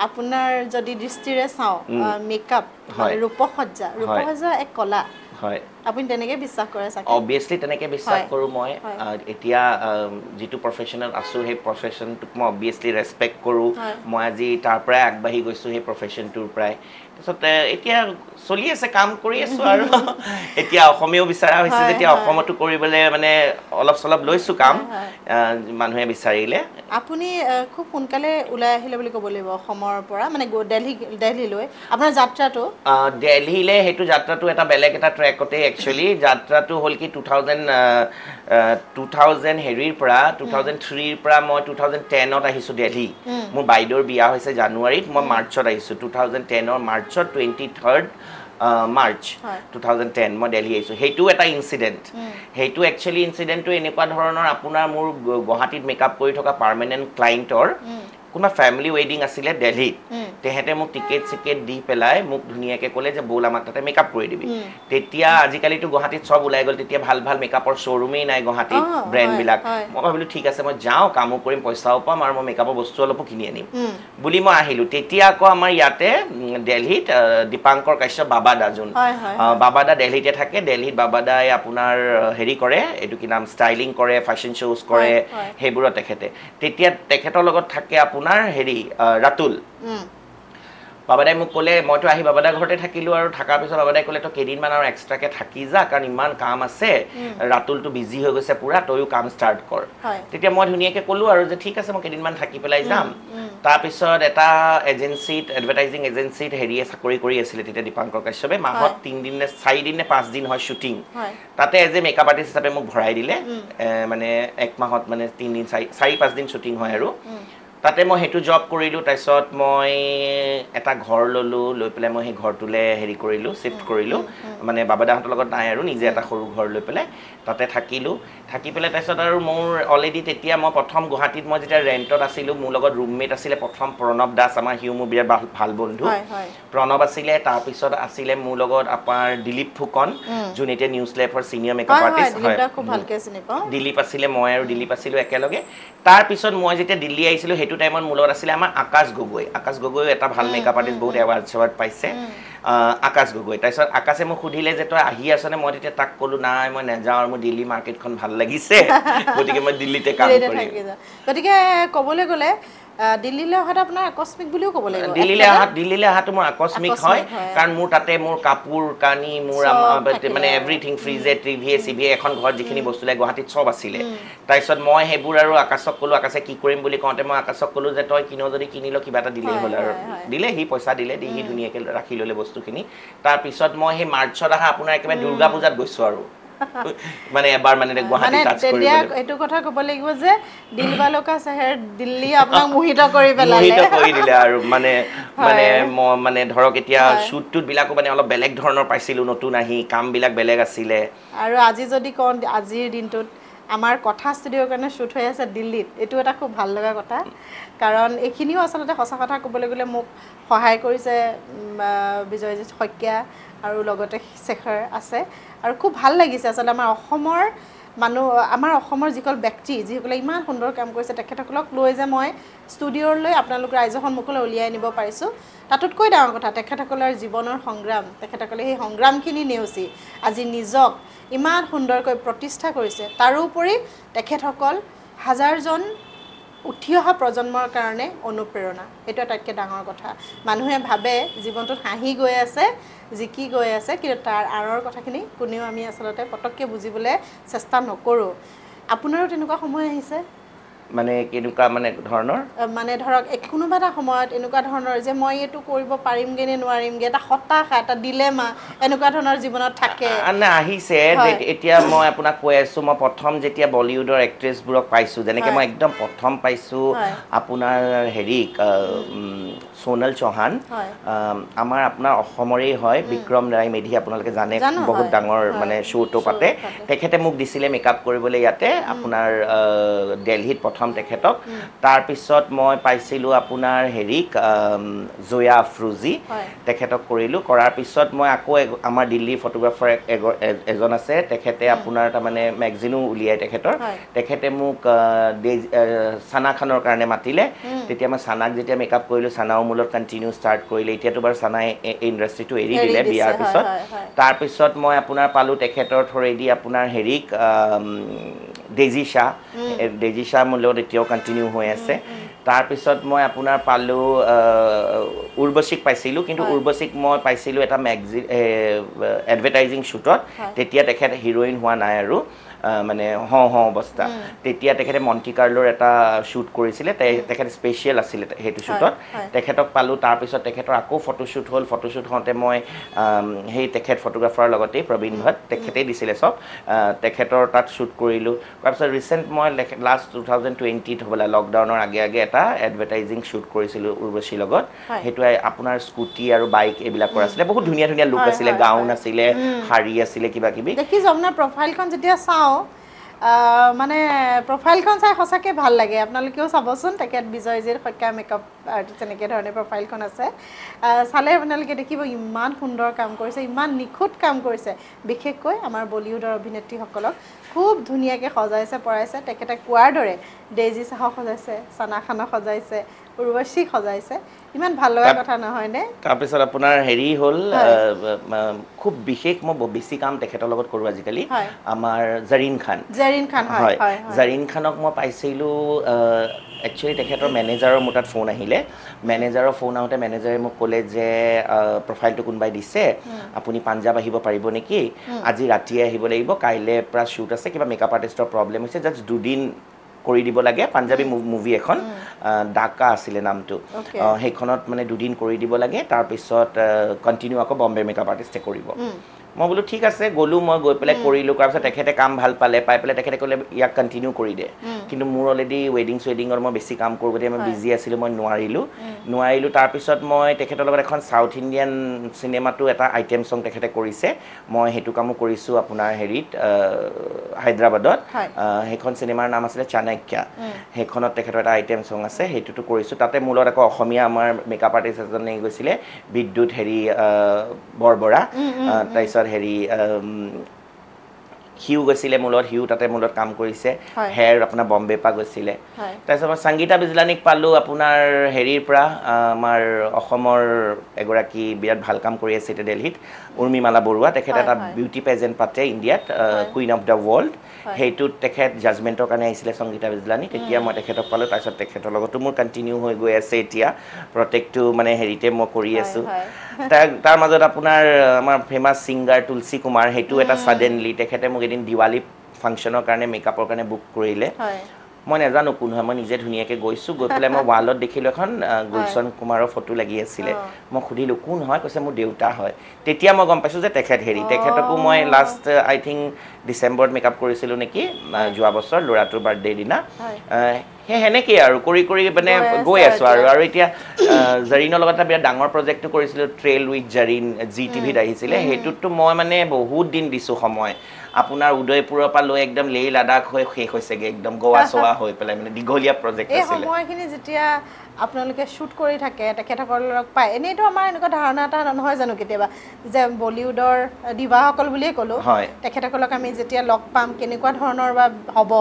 আপোনাৰ যদি দৃষ্টিৰে চাওঁ মেকআপ। ৰূপসজ্জা। ৰূপসজ্জা এক কলা। হয়। আপুনি তেনেকে বিশ্বাস কৰে চাগে? অবভিয়াছলি তেনেকৈ বিশ্বাস। কৰোঁ মই। এতিয়া যিটো প্ৰফেশ্যনত আছোঁ সেই প্ৰফেশ্যনটোক মই অবভিয়াছলি ৰেচপেক্ট কৰোঁ। মই আজি তাৰ পৰাই আগবাঢ়ি গৈছোঁ সেই প্ৰফেশ্যনটোৰ পৰাই। তাৰপিছত এতিয়া চলি আছে কাম কৰি আছোঁ (laughs) আৰু। এতিয়া অসমীয়াও বিচৰা হৈছে যেতিয়া। অসমতো কৰিবলৈ মানে অলপ চলপ লৈছোঁ কাম মানুহে বিচাৰিলে। আপুনি খুব সোনকালে ওলাই আহিলে বুলি ক'ব লাগিব অসমৰ পৰা মানে দেলহি দেলহিলৈ। আপোনাৰ যাত্ৰাটো? দেলহিলে সেইটো যাত্ৰাটো এটা বেলেগ এটা ট্ৰেকতে একচুৱেলি যাত্ৰাটো হ'ল কি টু থাউজেণ্ড টু থাউজেণ্ড হেৰিৰ পৰা টু থাউজেণ্ড থ্ৰীৰ পৰা মই টু থাউজেণ্ড টেনত আহিছোঁ দেলহি। মোৰ বাইদেউৰ বিয়া হৈছে জানুৱাৰীত মই মাৰ্চত আহিছোঁ। টু থাউজেণ্ড টেনৰ মাৰ্চত twenty third March. Two thousand ten মই দেলহি আহিছোঁ। সেইটোও এটা ইনচিডেণ্ট সেইটো একচুৱেলি ইনচিডেণ্টটো এনেকুৱা ধৰণৰ আপোনাৰ মোৰ গুৱাহাটীত মেকআপ কৰি থকা পাৰ্মানেণ্ট ক্লাইণ্টৰ কোনোবা ফেমিলি ৱেডিং আছিলে দেলহিত। তেহেঁতে মোক টিকেট চিকেট দি পেলাই মোক ধুনীয়াকৈ ক'লে যে ব'ল আমাক তাতে মেকআপ কৰি দিবি। তেতিয়া আজিকালিতো গুৱাহাটীত চব ওলাই গ'ল তেতিয়া ভাল ভাল মেকআপৰ শ্ব'ৰুমেই নাই গুৱাহাটীত ব্ৰেণ্ডবিলাক। মই ভাবিলোঁ ঠিক আছে মই যাওঁ কামো কৰিম পইচাও পাম আৰু মই মেকআপৰ বস্তু অলপো কিনি আনিম। বুলি মই আহিলোঁ। তেতিয়া আকৌ আমাৰ ইয়াতে দেলহিত দীপাংকৰ কাশ্যপ বাবাদা যোন। বাবাদা দেলহিতে থাকে। দেলহিত বাবাদাই আপোনাৰ হেৰি কৰে এইটো কি নাম ষ্টাইলিং কৰে ফেশ্বন শ্ব'জ কৰে। সেইবোৰত তেখেতে। তেতিয়া তেখেতৰ লগত থাকে আপোনাৰ হেৰি আহ, ৰাতুল। বাবাদাই মোক ক'লে মইতো আহি বাবাদাৰ ঘৰতে থাকিলোঁ আৰু থকাৰ পিছত বাবাদাই ক'লে তই কেইদিনমান আৰু এক্সট্ৰাকৈ থাকি যা কাৰণ ইমান কাম আছে। ৰাতুলটো বিজি হৈ গৈছে পূৰা তয়ো কাম ষ্টাৰ্ট কৰ। তেতিয়া মই ধুনীয়াকৈ ক'লোঁ আৰু যে ঠিক আছে মই কেইদিনমান থাকি পেলাই যাম। তাৰপিছত এটা এজেঞ্চিত এডভাৰটাইজিং এজেঞ্চিত হেৰিয়ে চাকৰি কৰি আছিলে তেতিয়া দীপাংকৰ কাশ্যপে। মাহত। তিনিদিন নে চাৰিদিন নে পাঁচদিন হয় শ্বুটিং তাতে এজ এ মেকআপ আৰ্টিষ্ট হিচাপে মোক ভৰাই দিলে। মানে এক মাহত মানে তিনিদিন চাৰি চাৰি পাঁচদিন শ্বুটিং হয় আৰু। তাতে মই সেইটো জব কৰিলোঁ তাৰপিছত মই এটা ঘৰ ল'লোঁ লৈ পেলাই মই সেই ঘৰটোলৈ হেৰি কৰিলোঁ শ্বিফ্ট কৰিলোঁ। মানে বাবাদাহঁতৰ লগত নাই আৰু নিজে এটা সৰু ঘৰ লৈ পেলাই তাতে থাকিলোঁ। থাকি পেলাই তাৰপিছত আৰু মোৰ অলৰেডি তেতিয়া মই প্ৰথম গুৱাহাটীত মই যেতিয়া ৰেণ্টত আছিলোঁ মোৰ লগত ৰুমমেট আছিলে প্ৰথম প্ৰণৱ দাস আমাৰ সিও মোৰ বিৰাট ভাল- ভাল বন্ধু। হয় হয়। প্ৰণৱ আছিলে তাৰপিছত আছিলে মোৰ লগত আপোনাৰ দিলীপ ফুকন যোন এতিয়া নিউজ লাইফৰ ছিনিয়ৰ মেকআপ হয় হয় আৰ্টিষ্ট পাওঁ। দিলীপ আছিলে মই আৰু দিলীপ আছিলোঁ একেলগে। তাৰপিছত মই যেতিয়া দিল্লী আহিছিলোঁ সেইটো টাইমত মোৰ লগত আছিলে আমাৰ আকাশ গগৈ। আকাশ গগৈও এটা ভাল মেকআপ আৰ্টিষ্ট বহুত এৱাৰ্ড চেৱাৰ্ড পাইছে। আকাশ গগৈ। তাৰপিছত আকাশে মোক সুধিলে যে তই আহি আছনে মই তেতিয়া তাক ক'লোঁ নাই মই নাযাওঁ আৰু মোৰ দিল্লী মাৰ্কেটখন ভাল লাগিছে। (laughs) গতিকে মই দিল্লীতে কাম কৰিম গতিকে ক'বলৈ গ'লে দিল্লীলৈ অহাটো আপোনাৰ আকস্মিক বুলিও ক'ব লাগিব। দিল্লীলৈ অহা দিল্লীলৈ অহাটো মোৰ আকস্মিক হয়। কাৰণ মোৰ তাতে মোৰ কাপোৰ কানি মোৰ মানে। এভৰিথিং ফ্ৰিজে টিভিয়ে চিভিয়ে এখন ঘৰত যিখিনি বস্তু লাগে গুৱাহাটীত চব আছিলে। তাৰপিছত মই সেইবোৰ আৰু আকাশক ক'লোঁ আকাশে কি কৰিম বুলি কওঁতে মই আকাশক ক'লোঁ যে তই কিনো যদি কিনি ল কিবা এটা দিলেই হ'ল আৰু। দিলে সি পইচা দিলে দি সি ধুনীয়াকৈ ৰাখি ল'লে বস্তুখিনি। তাৰপিছত মই সেই মাৰ্চত অহা আপোনাৰ একেবাৰে দুৰ্গা পূজাত গৈছোঁ আৰু। মানে এবাৰ মানে মানে গুৱাহাটী টাচ তেতিয়া কৰিবলৈ এইটো কথা ক'ব লাগিব যে দিল্লী আপোনাক মোহিত কৰি পেলালে। মোহিত কৰি দিলে আৰু মানে। মানে মই মানে ধৰক এতিয়া হয়। শ্বুট টুট বিলাকো মানে অলপ বেলেগ ধৰণৰ পাইছিলোঁ নতুন আহি বেলেগ আছিলে। আৰু আজি যদি কওঁ আজিৰ দিনটোত আমাৰ কথা ষ্টুডিঅ'ৰ কাৰণে শ্বুট হৈ আছে দিল্লীত। এইটো এটা খুব ভাল লগা কথা। কাৰণ এইখিনিও আচলতে সঁচা কথা ক'বলৈ গ'লে মোক সহায় কৰিছে বিজয়জিৎ শইকীয়া। আৰু লগতে শেখৰ আছে। আৰু খুব ভাল লাগিছে আচলতে আমাৰ অসমৰ মানুহ আমাৰ অসমৰ যিসকল ব্যক্তি যিসকলে ইমান সুন্দৰ কাম কৰিছে তেখেতসকলক লৈ যে মই ষ্টুডিঅ'লৈ আপোনালোক ৰাইজৰ সন্মুখলৈ উলিয়াই নিব পাৰিছোঁ। তাতোতকৈ ডাঙৰ কথা তেখেতসকলৰ জীৱনৰ সংগ্ৰাম তেখেতসকলে সেই সংগ্ৰামখিনি নেওচি আজি নিজক ইমান সুন্দৰকৈ প্ৰতিষ্ঠা কৰিছে। তাৰোপৰি তেখেতসকল হাজাৰজন উঠি অহা প্ৰজন্মৰ কাৰণে অনুপ্ৰেৰণা। এইটো আটাইতকৈ ডাঙৰ কথা। মানুহে ভাবে জীৱনটোত হাঁহি গৈ আছে জিকি গৈ আছে কিন্তু তাৰ আঁৰৰ কথাখিনি কোনেও আমি আচলতে পটককৈ বুজিবলৈ চেষ্টা নকৰোঁ। আপোনাৰো তেনেকুৱা সময় আহিছে? মানে কেনেকুৱা মানে ধৰণৰ? মানে ধৰক কোনোবা এটা সময়ত এনেকুৱা ধৰণৰ যে মই এইটো কৰিব পাৰিমগে নে নোৱাৰিমগে এটা হতাশা এটা ডিলেমা এনেকুৱা ধৰণৰ জীৱনত থাকে। নাই আহিছে। এতিয়া মই আপোনাক কৈ আছোঁ মই প্ৰথম যেতিয়া বলিউডৰ এক্ট্ৰেছবোৰক পাইছোঁ যেনেকৈ। মই একদম প্ৰথম পাইছোঁ। আপোনাৰ উম, সোণল চৌহান। আমাৰ আপোনাৰ অসমৰেই হয় বিক্ৰম ৰায় মেধি আপোনালোকে জানে বহুত ডাঙৰ। মানে শ্ব'টো পাতে। তেখেতে মোক দিছিলে মেকআপ কৰিবলৈ ইয়াতে। আপোনাৰ দেলহিত প্ৰথম তেখেতক। তাৰপিছত মই পাইছিলোঁ আপোনাৰ হেৰিক জয়া আফ্ৰুজি হয়। তেখেতক কৰিলোঁ। কৰাৰ পিছত মই আকৌ আমাৰ দিল্লীৰ ফটোগ্ৰাফাৰ এজন আছে। তেখেতে আপোনাৰ তাৰমানে মেগজিনো উলিয়াই তেখেতৰ। তেখেতে মোক চানা খানৰ কাৰণে মাতিলে। তেতিয়া মই চানাক যেতিয়া মেকআপ কৰিলোঁ চানাও মূলত কণ্টিনিউ ষ্টাৰ্ট কৰিলে। এতিয়াতো বাৰু চানাই এই ইণ্ডাষ্ট্ৰিটো এৰি দিলে বিয়াৰ পিছত। তাৰপিছত মই আপোনাৰ পালোঁ তেখেতৰ থ্ৰুৱেদি আপোনাৰ হেৰিক ডেজি শ্বাহ ডেজি শ্বাহ মোৰ লগত এতিয়াও কণ্টিনিউ হৈ আছে। তাৰপিছত মই আপোনাৰ পালোঁ উৰ্বশীক পাইছিলোঁ কিন্তু। উৰ্বশীক মই পাইছিলোঁ এটা মেগজি এডভাৰটাইজিং শ্বুটত। তেতিয়া তেখেত হিৰ'ইন হোৱা নাই আৰু। মানে হওঁ হওঁ অৱস্থা। তেতিয়া তেখেতে মণ্টি কাৰ্লৰ এটা শ্বুট কৰিছিলে তেখেত স্পেচিয়েল আছিলে সেইটো শ্বুটত। তেখেতক পালোঁ তাৰপিছত তেখেতৰ আকৌ ফটোশ্বুট হ'ল। ফটোশ্বুট হওঁতে মই সেই তেখেত ফটোগ্ৰাফাৰৰ লগতেই প্ৰবীণ ভট তেখেতেই দিছিলে চব। তেখেতৰ তাত শ্বুট কৰিলোঁ। তাৰপিছত ৰিচেণ্ট মই লাষ্ট টু থাউজেণ্ড টুৱেণ্টিত হ'বলা লকডাউনৰ আগে আগে এটা এডভাৰটাইজিং শ্বুট কৰিছিলোঁ উৰ্বশীৰ লগত। সেইটো আপোনাৰ স্কুটি আৰু বাইক এইবিলাকৰ আছিলে। বহুত ধুনীয়া ধুনীয়া লুক আছিলে গাউন। আছিলে শাৰী আছিলে কিবা কিবি দেখিছোঁ আপোনাৰ প্ৰফাইলখন যেতিয়া চাওঁ আহ, মানে প্ৰফাইলখন চাই সঁচাকৈ ভাল লাগে। আপোনালোকেও চাবচোন তেখেত বিজয়জিৰ শইকীয়া মেকআপ আৰ্টিষ্ট এনেকৈ ধৰণে প্ৰফাইলখন আছে। চালে আপোনালোকে দেখিব ইমান সুন্দৰ কাম কৰিছে ইমান নিখুঁত কাম কৰিছে। বিশেষকৈ আমাৰ বলিউডৰ অভিনেত্ৰীসকলক খুব ধুনীয়াকৈ সজাইছে পৰাইছে। তেখেতে কোৱাৰ দৰে ডেইজি চাহক সজাইছে চানা খানক সজাইছে উৰ্বশীক সজাইছে। ইমান ভাল লগা কথা নহয়নে তাৰপিছত আপোনাৰ হেৰি হ'ল খুব বিশেষ মই বেছি কাম তেখেতৰ লগত কৰোঁ আজিকালি। আমাৰ জৰিন খান। জেৰিন খান হয় জাৰিন খানক মই পাইছিলোঁ একচুৱেলি তেখেতৰ মেনেজাৰৰ মোৰ তাত ফোন আহিলে। মেনেজাৰৰ ফোন আহোঁতে মেনেজাৰে মোক ক'লে যে প্ৰফাইলটো কোনোবাই দিছে। আপুনি পাঞ্জাৱ আহিব পাৰিব নেকি? আজি ৰাতিয়ে আহিব লাগিব। কাইলৈ পৰা শ্বুট আছে কিবা মেকআপ আৰ্টিষ্টৰ প্ৰব্লেম হৈছে। জাষ্ট দুদিন কৰি দিব লাগে পাঞ্জাবী মুভি এখন ডাকা আছিলে নামটো। সেইখনত মানে দুদিন কৰি দিব লাগে তাৰপিছত কণ্টিনিউ আকৌ বম্বে মেকআপ আৰ্টিষ্টে কৰিব। মই বোলো ঠিক আছে গ'লোঁ মই গৈ পেলাই কৰিলোঁ কৰাৰ পিছত তেখেতে কাম ভাল পালে পাই পেলাই তেখেতে ক'লে ইয়াক কণ্টিনিউ কৰি দে। কিন্তু মোৰ অলৰেডি ৱেডিং চুৱেডিঙৰ মই বেছি কাম কৰোঁ গতিকে মই। বিজি আছিলোঁ মই নোৱাৰিলোঁ। নোৱাৰিলোঁ তাৰপিছত মই তেখেতৰ লগত এখন চাউথ ইণ্ডিয়ান চিনেমাটো এটা আইটেম ছং তেখেতে কৰিছে। মই সেইটো কামো কৰিছোঁ আপোনাৰ হেৰিত হায়দৰাবাদত। সেইখন চিনেমাৰ নাম আছিলে চাণক্যা সেইখনত তেখেতৰ এটা আইটেম ছং আছে সেইটোতো কৰিছোঁ। তাতে মোৰ লগত আকৌ অসমীয়া আমাৰ মেকআপ আৰ্টিষ্ট এজনে গৈছিলে বিদ্যুৎ হেৰি বৰবৰা। আহ, তাৰপিছত হেৰি সিও গৈছিলে মোৰ লগত সিও তাতে মোৰ লগত কাম কৰিছে। হেয়াৰ আপোনাৰ বম্বে পৰা গৈছিলে তাৰপিছত মই সংগীতা বিজলানীক পালোঁ আপোনাৰ হেৰিৰ পৰা আমাৰ অসমৰ এগৰাকী বিৰাট ভাল কাম কৰি আছে এতিয়া দেলহিত উৰ্মিমালা বৰুৱা তেখেতে এটা। বিউটি পেজেণ্ট পাতে ইণ্ডিয়াত। Queen of the world. সেইটোত তেখেত জাজমেণ্টৰ কাৰণে আহিছিলে সংগীতা বিজলানী। তেতিয়া মই তেখেতক পালোঁ। তাৰপিছত তেখেতৰ লগতো মোৰ কণ্টিনিউ হৈ গৈ আছে এতিয়া। প্ৰত্যেকটো মানে হেৰিতে মই কৰি আছোঁ। (laughs) তাৰ তাৰ মাজত আপোনাৰ আমাৰ ফেমাছ ছিংগাৰ তুলসী কুমাৰ সেইটো এটা ছাডেনলি তেখেতে মোক এদিন দিৱালী ফাংচনৰ কাৰণে মেকআপৰ কাৰণে বুক কৰিলে। মই নাজানো কোন হয় মই নিজে ধুনীয়াকৈ গৈছোঁ গৈ পেলাই মই ৱালত দেখিলোঁ এখন গুলচন কুমাৰৰ ফটো লাগি আছিলে। মই সুধিলোঁ কোন হয়? কৈছে মোৰ দেউতা হয়। তেতিয়া মই গম পাইছোঁ যে তেখেত হেৰি। তেখেতকো মই লাষ্ট আই থিংক ডিচেম্বৰত মেকআপ কৰিছিলোঁ নেকি যোৱা বছৰ ল'ৰাটোৰ বাৰ্থডে দিনা। সেই সেনেকেই আৰু কৰি কৰি মানে গৈ আছে আৰু। আৰু এতিয়া জাৰিনৰ লগত এটা বিৰাট ডাঙৰ প্ৰজেক্টটো কৰিছিলোঁ ট্ৰেইল উইথ জাৰিন জি টিভিত আহিছিলে। সেইটোততো মই মানে বহুত দিন দিছোঁ সময়। আপোনাৰ উদয়পুৰৰ পৰা লৈ একদম লেহ লাডাখ হৈ শেষ হৈছেগৈ একদম গোৱা চোৱা হৈ পেলাই মানে দীঘলীয়া প্ৰজেক্ট এই সময়খিনি যেতিয়া আপোনালোকে শ্বুট কৰি থাকে তেখেতসকলক পায় এনেইতো আমাৰ এনেকুৱা ধাৰণা এটা নহয় জানো কেতিয়াবা যে বলিউডৰ দিবাসকল বুলিয়ে ক'লোঁ হয়। তেখেতসকলক আমি যেতিয়া লগ পাম কেনেকুৱা ধৰণৰ বা হ'ব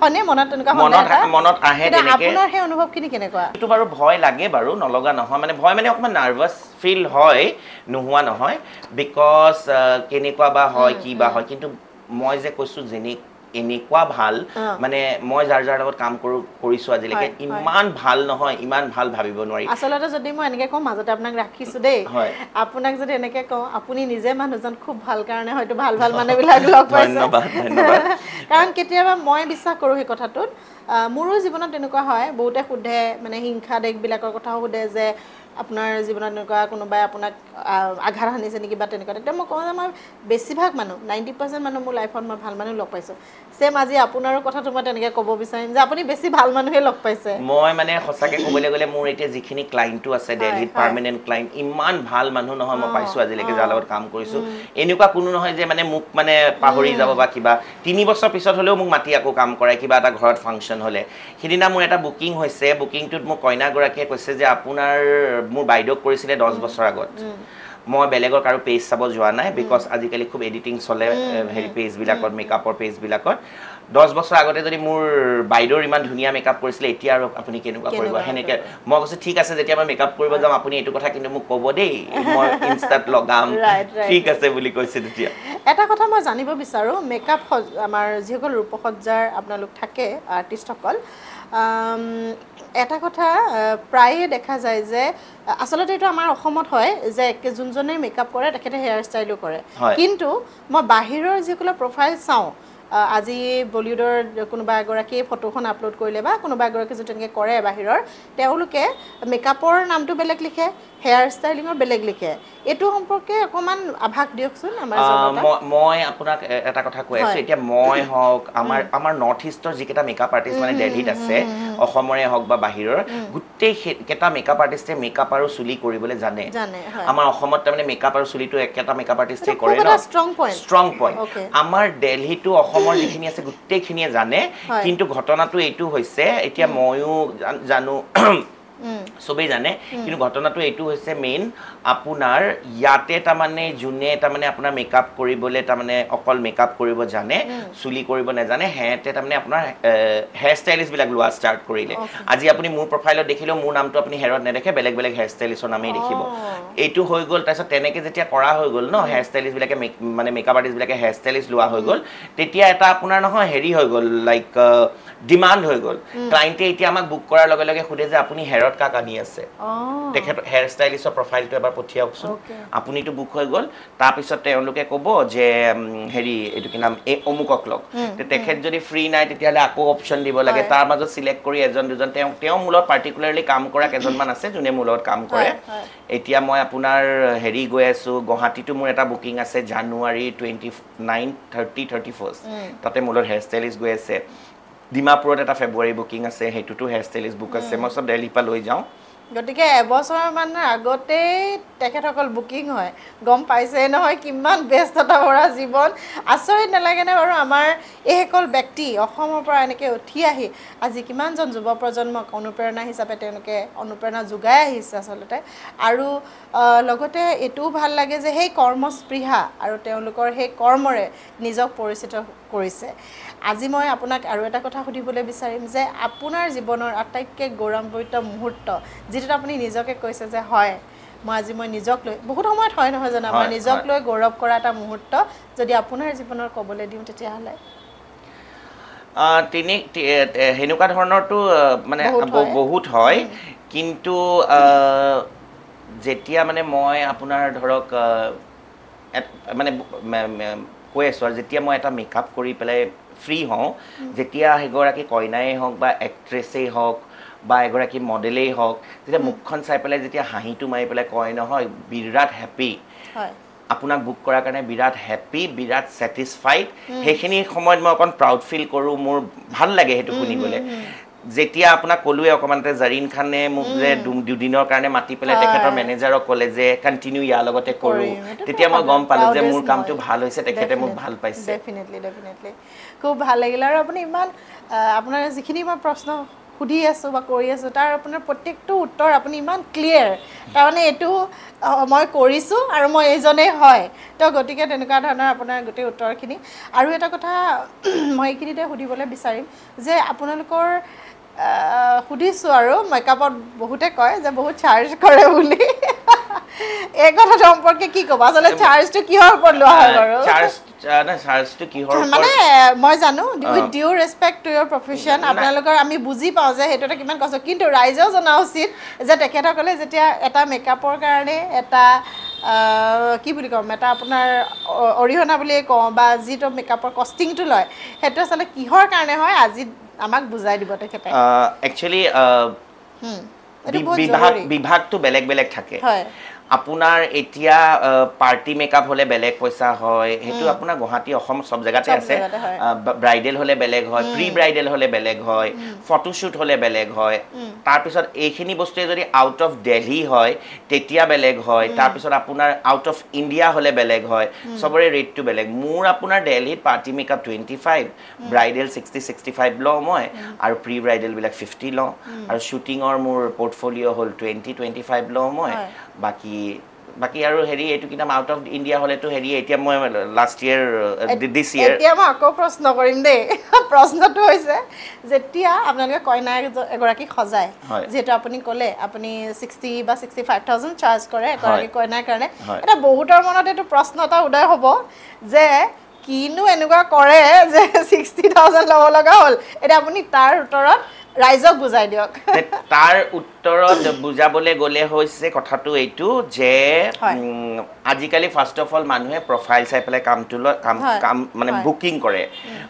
হয়নে? মনত তেনেকুৱা মনত সন্দেহ এটা? মনত আহে কিন্তু তেনেকে। আপোনাৰ সেই অনুভৱখিনি কেনেকুৱা? এইটো বাৰু ভয় লাগে বাৰু নলগা নহয়। মানে ভয় মানে অকণমান নাৰ্ভাছ ফিল হয় নোহোৱা নহয়। বিকজ কেনেকুৱা বা হয় কি বা হয় কিন্তু মই যে কৈছোঁ যেনে এনেকুৱা ভাল। মানে মই যাৰ যাৰ লগত কাম কৰোঁ কৰিছোঁ আজিলৈকে। ইমান ভাল নহয় ইমান ভাল ভাবিব নোৱাৰি আচলতে যদি মই এনেকৈ কওঁ মাজতে আপোনাক ৰাখিছোঁ দেই। আপোনাক যদি এনেকৈ কওঁ আপুনি নিজে মানুহজন খুব ভাল কাৰণে হয়তো ভাল ভাল মানুহবিলাক লগ (laughs) পাইছে (laughs) কাৰণ কেতিয়াবা মই বিশ্বাস কৰোঁ সেই কথাটোত মোৰো জীৱনত তেনেকুৱা হয় বহুতে সোধে মানে হিংসা দেশবিলাকৰ কথাও সোধে যে আপোনাৰ জীৱনত এনেকুৱা কোনোবাই আপোনাক আঘাত সানিছে নেকি বা তেনেকুৱা তেতিয়া মই কওঁ যে মই বেছিভাগ মানুহ নাইণ্টি পাৰ্চেণ্ট মানুহ মোৰ লাইফত মই ভাল মানুহ লগ পাইছোঁ। ছেম আজি আপোনাৰো কথাটো মই তেনেকৈ ক'ব বিচাৰিম যে আপুনি বেছি ভাল মানুহে লগ পাইছে। মই মানে সঁচাকে ক'বলৈ গ'লে মোৰ এতিয়া যিখিনি ক্লাইণ্টটো আছে দেলহিত। পাৰ্মানেণ্ট ক্লাইণ্ট ইমান ভাল মানুহ নহয় মই পাইছোঁ আজিলৈকে। যাৰ লগত কাম কৰিছোঁ। এনেকুৱা কোনো নহয় যে মানে মোক মানে পাহৰি যাব বা কিবা। তিনি বছৰ পিছত হ'লেও মোক মাতি আকৌ কাম কৰাই কিবা এটা ঘৰত ফাংচন হ'লে। সিদিনা মোৰ এটা বুকিং হৈছে বুকিংটোত মোক কইনাগৰাকীয়ে কৈছে যে আপোনাৰ মোৰ বাইদেউক কৰিছিলে দহ বছৰ আগত। মই বেলেগৰ কাৰো পেজ চাব যোৱা নাই বিকজ আজিকালি খুব এডিটিং চলে হেৰি পেজবিলাকত মেকআপৰ পেজবিলাকত দহ বছৰ আগতে যদি মোৰ বাইদেউৰ ইমান ধুনীয়া মেকআপ কৰিছিলে এতিয়া আৰু আপুনি কেনেকুৱা কৰিব? সেনেকে মই কৈছোঁ ঠিক আছে যেতিয়া মই মেকআপ কৰিব যাম আপুনি এইটো কথা কিন্তু মোক ক'ব দেই। মই ইনষ্টাত লগাম. (laughs) ঠিক আছে বুলি কৈছে তেতিয়া। এটা কথা মই জানিব বিচাৰোঁ মেকআপ আমাৰ যিসকল ৰূপসজ্জাৰ আপোনালোক থাকে আৰ্টিষ্টসকল এটা কথা প্ৰায়ে দেখা যায় যে আচলতে এইটো আমাৰ অসমত হয় যে যোনজনে মেকআপ কৰে তেখেতে হেয়াৰ ষ্টাইলো কৰে। কিন্তু মই বাহিৰৰ যিসকলৰ প্ৰফাইল চাওঁ আজি বলিউডৰ কোনোবা এগৰাকীয়ে ফটোখন আপলোড কৰিলে বা কোনোবা এগৰাকী যদি তেনেকৈ কৰে বাহিৰৰ তেওঁলোকে মেকআপৰ নামটো বেলেগ লিখে হেয়াৰ ষ্টাইলিঙৰ বেলেগ লিখে। এইটো সম্পৰ্কে অকণমান আভাস দিয়কচোন আমাৰ। মই- আপোনাক এটা কথা কৈ আছো। এতিয়া মই হওক আমাৰ আমাৰ নৰ্থ ইষ্টৰ যিকেইটা মেকআপ আৰ্টিষ্ট মানে দেলহিত আছে অসমৰে হওক বা বাহিৰৰ গোটেই কেইটা মেকআপ আৰ্টিষ্টে মেকআপ আৰু চুলি কৰিবলৈ জানে। আমাৰ অসমত তাৰমানে মেকআপ আৰু চুলিটো একেটা মেকআপ আৰ্টিষ্টে কৰে ন. Strong point. আমাৰ দেলহিটো অসমৰ যিখিনি আছে গোটেইখিনিয়ে জানে। কিন্তু ঘটনাটো এইটো হৈছে এতিয়া ময়ো জান- চবেই জানে। কিন্তু ঘটনাটো এইটো হৈছে মেইন আপোনাৰ ইয়াতে তাৰমানে যোনে তাৰমানে আপোনাৰ মেকআপ কৰিবলৈ তাৰমানে অকল মেকআপ কৰিব জানে চুলি কৰিব নাজানে সিহঁতে তাৰমানে আপোনাৰ হেয়াৰ ষ্টাইলিষ্টবিলাক লোৱা ষ্টাৰ্ট কৰিলে. আজি আপুনি মোৰ প্ৰফাইলত দেখিলেও মোৰ নামটো আপুনি হেয়াৰত নেদেখে বেলেগ বেলেগ হেয়াৰ ষ্টাইলিষ্টৰ নামেই দেখিব। এইটো হৈ গ'ল তাৰপিছত তেনেকৈ যেতিয়া কৰা হৈ গ'ল ন হেয়াৰ ষ্টাইলিষ্টবিলাকে মানে মেকআপ আৰ্টিষ্টবিলাকে হেয়াৰ ষ্টাইলিষ্ট লোৱা হৈ গ'ল তেতিয়া এটা আপোনাৰ নহয় হেৰি হৈ গ'ল লাইক ডিমাণ্ড হৈ গ'ল। ক্লাইণ্টে এতিয়া আমাক বুক কৰাৰ লগে লগে সোধে যে আপুনি হেয়াৰত কাক আনি আছে? তেখেত হেয়াৰ ষ্টাইলিষ্টৰ প্ৰফাইলটো এবাৰ পঠিয়াওকচোন. আপুনিতো বুক হৈ গ'ল। তাৰপিছত তেওঁলোকে ক'ব যে হেৰি এইটো কি নাম? এই অমুকক লগ তে তেখেত যদি ফ্ৰী নাই তেতিয়াহ'লে আকৌ অপশ্যন দিব লাগে। তাৰ মাজত চিলেক্ট কৰি এজন দুজন তেওঁ তেওঁ মোৰ লগত পাৰ্টিকুলাৰলি কাম কৰা কেইজনমান আছে যোনে মোৰ লগত কাম কৰে। এতিয়া মই আপোনাৰ হেৰি গৈ আছোঁ গুৱাহাটীতো মোৰ এটা বুকিং আছে January twenty nine thirty thirty first তাতে মোৰ লগত হেয়াৰ ষ্টাইলিষ্ট গৈ আছে। ডিমাপুৰত এটা ফেব্ৰুৱাৰী বুকিং আছে সেইটোতো হেয়াৰ ষ্টাইলিষ্ট বুক আছে মই চব দেলহিৰ পৰা লৈ যাওঁ। গতিকে এবছৰমানৰ আগতেই তেখেতসকল বুকিং হয়। গম পাইছে নহয় কিমান ব্যস্ততা ভৰা জীৱন। আচৰিত নালাগেনে বাৰু আমাৰ এইসকল ব্যক্তি অসমৰ পৰা এনেকৈ উঠি আহি আজি কিমানজন যুৱ প্ৰজন্মক অনুপ্ৰেৰণা হিচাপে তেওঁলোকে অনুপ্ৰেৰণা যোগাই আহিছে আচলতে। আৰু লগতে এইটোও ভাল লাগে যে সেই কৰ্মস্পৃহা আৰু তেওঁলোকৰ সেই কৰ্মৰে নিজক পৰিচিত কৰিছে। আজি মই আপোনাক আৰু এটা কথা সুধিবলৈ বিচাৰিম যে আপোনাৰ জীৱনৰ আটাইতকৈ গৌৰৱান্বিত মুহূৰ্ত যিটোত আপুনি নিজকে কৈছে যে হয় মই আজি মই নিজক লৈ বহুত সময়ত হয় নহয় জানো আমাৰ হয়, নিজক। লৈ গৌৰৱ কৰা এটা মুহূৰ্ত যদি আপোনাৰ জীৱনৰ ক'বলৈ দিওঁ তেতিয়াহ'লে তিনি সেনেকুৱা ধৰণৰতো মানে বহুত হয়। কিন্তু যেতিয়া মানে মই আপোনাৰ ধৰক মানে কৈ আছোঁ আৰু যেতিয়া মই এটা মেকআপ কৰি পেলাই ফ্ৰী হওঁ। যেতিয়া এগৰাকী কইনাই হওক বা এক্ট্ৰেছেই হওক বা এগৰাকী মডেলেই হওক যেতিয়া মুখখন চাই পেলাই যেতিয়া হাঁহিটো মাৰি পেলাই কয় নহয় বিৰাট হেপী আপোনাক বুক কৰাৰ কাৰণে বিৰাট হেপী বিৰাট ছেটিছফাইড সেইখিনি সময়ত মই অকণ প্ৰাউড ফিল কৰোঁ মোৰ ভাল লাগে সেইটো শুনিবলৈ। যেতিয়া আপোনাক ক'লোৱে অকণমানতে জাৰিন খানে মোক যে দুদিনৰ কাৰণে মাতি পেলাই। তেখেতৰ মেনেজাৰক ক'লে যে কণ্টিনিউ ইয়াৰ লগতে কৰোঁ। তেতিয়া মই গম পালোঁ যে মোৰ কামটো। ভাল হৈছে তেখেতে মোক ভাল পাইছে. খুব ভাল লাগিল আৰু আপুনি ইমান আপোনাৰ যিখিনি মই প্ৰশ্ন সুধি আছোঁ বা কৰি আছোঁ তাৰ আপোনাৰ প্ৰত্যেকটো উত্তৰ আপুনি ইমান ক্লিয়াৰ তাৰমানে এইটো মই কৰিছোঁ আৰু মই এইজনেই হয়। তো গতিকে তেনেকুৱা ধৰণৰ আপোনাৰ গোটেই উত্তৰখিনি। আৰু এটা কথা মই এইখিনিতে সুধিবলৈ বিচাৰিম যে আপোনালোকৰ সুধিছোঁ আৰু মেকআপত বহুতে কয় যে বহুত চাৰ্জ কৰে বুলি। (laughs) এই কথাটো সম্পৰ্কে কি ক'ব? আচলতে চাৰ্জটো কিহৰ ওপৰত লোৱা হয় বাৰু? মানে মই জানো with. Due respect to your profession. আপোনালোকৰ আমি বুজি পাওঁ যে সেইটো এটা কিমান কষ্ট। কিন্তু ৰাইজেও জনা উচিত যে তেখেতসকলে যেতিয়া এটা মেকআপৰ কাৰণে এটা কি বুলি ক'ম এটা আপোনাৰ অৰিহণা বুলিয়ে কওঁ বা যিটো মেকআপৰ কষ্টিংটো লয় সেইটো আচলতে কিহৰ কাৰণে হয় আজি আমাক বুজাই দিব তেখেতে। একচুৱেলি বিভাগ। বিভাগটো বেলেগ বেলেগ থাকে। হয়। আপোনাৰ এতিয়া পাৰ্টি মেকআপ হ'লে বেলেগ পইচা হয় সেইটো আপোনাৰ গুৱাহাটী অসম চব জেগাতে আছে। ব্ৰাইডেল হ'লে বেলেগ হয় প্ৰি ব্ৰাইডেল হ'লে বেলেগ হয় ফটোশ্বুট হ'লে বেলেগ হয়। তাৰপিছত এইখিনি বস্তুৱে যদি আউট অফ দেলহি হয় তেতিয়া বেলেগ হয়। তাৰপিছত আপোনাৰ আউট অফ ইণ্ডিয়া হ'লে বেলেগ হয়। চবৰে ৰেটটো বেলেগ। মোৰ আপোনাৰ দেলহিত party makeup twenty five bridal sixty sixty five লওঁ মই আৰু প্ৰি ব্ৰাইডেলবিলাক ফিফটি লওঁ। আৰু শ্বুটিঙৰ মোৰ পৰ্টফলিঅ' হ'ল টুৱেণ্টি টুৱেণ্টি ফাইভ লওঁ মই। বাকী বাকী আৰু হেৰি এইটো কি নাম আউট অফ ইণ্ডিয়া হ'লেতো হেৰি এতিয়া মই লাষ্ট ইয়েৰ দিছ ইয়েৰ এতিয়া মই আকৌ প্ৰশ্ন কৰিম দেই (laughs) প্ৰশ্নটো হৈছে যেতিয়া আপোনালোকে কইনা এগৰাকীক সজায়। যিহেতু আপুনি ক'লে আপুনি ছিক্সটি বা ছিক্সটি ফাইভ থাউজেণ্ড চাৰ্জ কৰে এগৰাকী। কইনাৰ কাৰণে। এটা বহুতৰ মনত এইটো প্ৰশ্ন এটা উদয় হ'ব যে কিনো এনেকুৱা কৰে যে (laughs) ছিক্সটি থাউজেণ্ড ল'ব লগা হ'ল এতিয়া আপুনি তাৰ উত্তৰত ৰাইজক বুজাই দিয়ক তাৰ উত্তৰত বুজাবলৈ গ'লে হৈছে কথাটো এইটো যে আজিকালি ফাৰ্ষ্ট অফ অল মানুহে প্ৰফাইল চাই পেলাই কামটো লয় কাম। কাম মানে। বুকিং কৰে